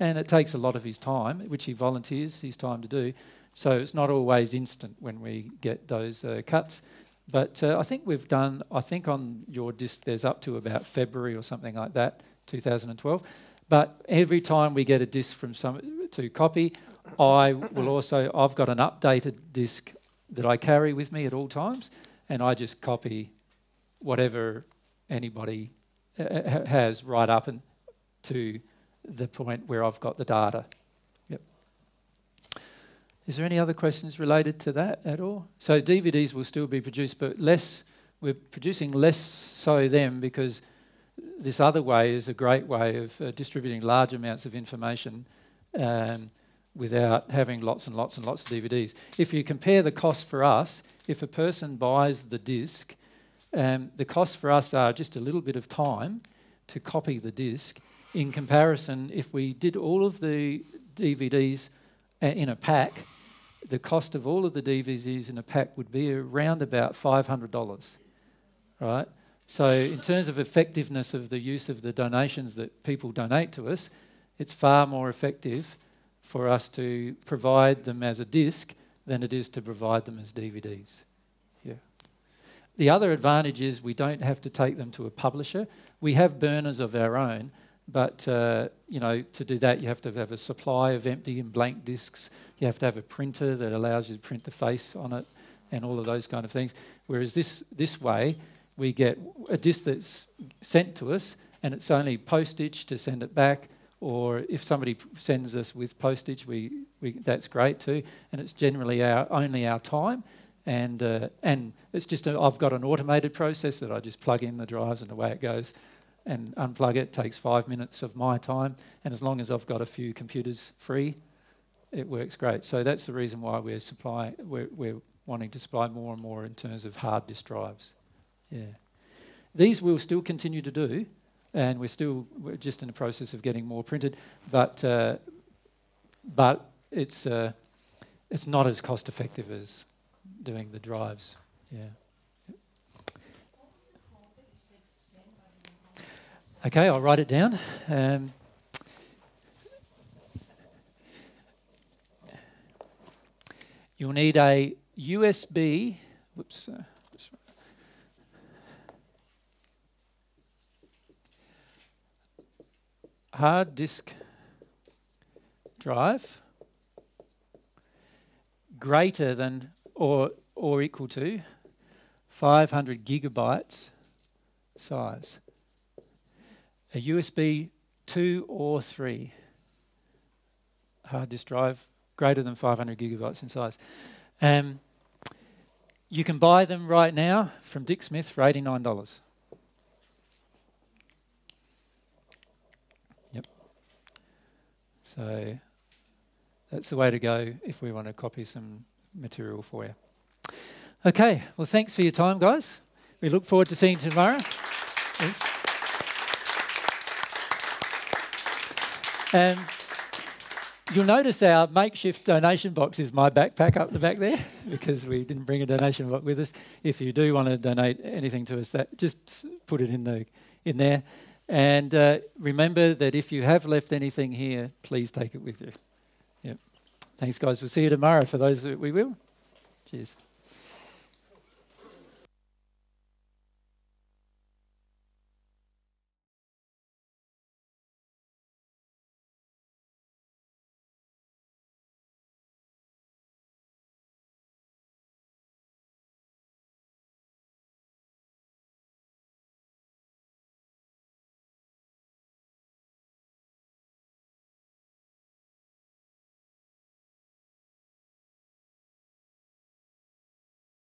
And it takes a lot of his time, which he volunteers his time to do. So it's not always instant when we get those uh, cuts. But uh, I think we've done, I think on your disc there's up to about February or something like that, 2012. But every time we get a disc from some to copy, I will also, I've got an updated disc that I carry with me at all times, and I just copy whatever anybody uh, has right up and to the point where I've got the data. Yep. Is there any other questions related to that at all? So DVDs will still be produced, but less. We're producing less so them because this other way is a great way of uh, distributing large amounts of information um, without having lots and lots and lots of DVDs. If you compare the cost for us, if a person buys the disc, um, the costs for us are just a little bit of time to copy the disc. In comparison, if we did all of the DVDs uh, in a pack, the cost of all of the DVDs in a pack would be around about $500, right? So, in terms of effectiveness of the use of the donations that people donate to us, it's far more effective for us to provide them as a disc than it is to provide them as DVDs. Yeah. The other advantage is we don't have to take them to a publisher. We have burners of our own, but uh, you know to do that you have to have a supply of empty and blank discs. You have to have a printer that allows you to print the face on it, and all of those kind of things. Whereas this this way, we get a disc that's sent to us, and it's only postage to send it back. Or if somebody sends us with postage, we, we that's great too. And it's generally our only our time, and uh, and it's just i I've got an automated process that I just plug in the drives and away it goes, and unplug it takes five minutes of my time. And as long as I've got a few computers free, it works great. So that's the reason why we're supply we're, we're wanting to supply more and more in terms of hard disk drives. Yeah. These we'll still continue to do, and we're still we're just in the process of getting more printed, but uh, but it's uh, it's not as cost effective as doing the drives. Yeah. Okay, I'll write it down. Um, you'll need a USB. Whoops. Uh, hard disk drive greater than or, or equal to 500 gigabytes size. A USB 2 or 3 hard disk drive greater than 500 gigabytes in size. Um, you can buy them right now from Dick Smith for $89. Yep. So that's the way to go if we want to copy some material for you. Okay, well, thanks for your time, guys. We look forward to seeing you tomorrow. And you'll notice our makeshift donation box is my backpack up the back there [LAUGHS] because we didn't bring a donation box with us. If you do want to donate anything to us, that just put it in the in there. And uh, remember that if you have left anything here, please take it with you. Yep. Thanks, guys. We'll see you tomorrow for those that we will. Cheers.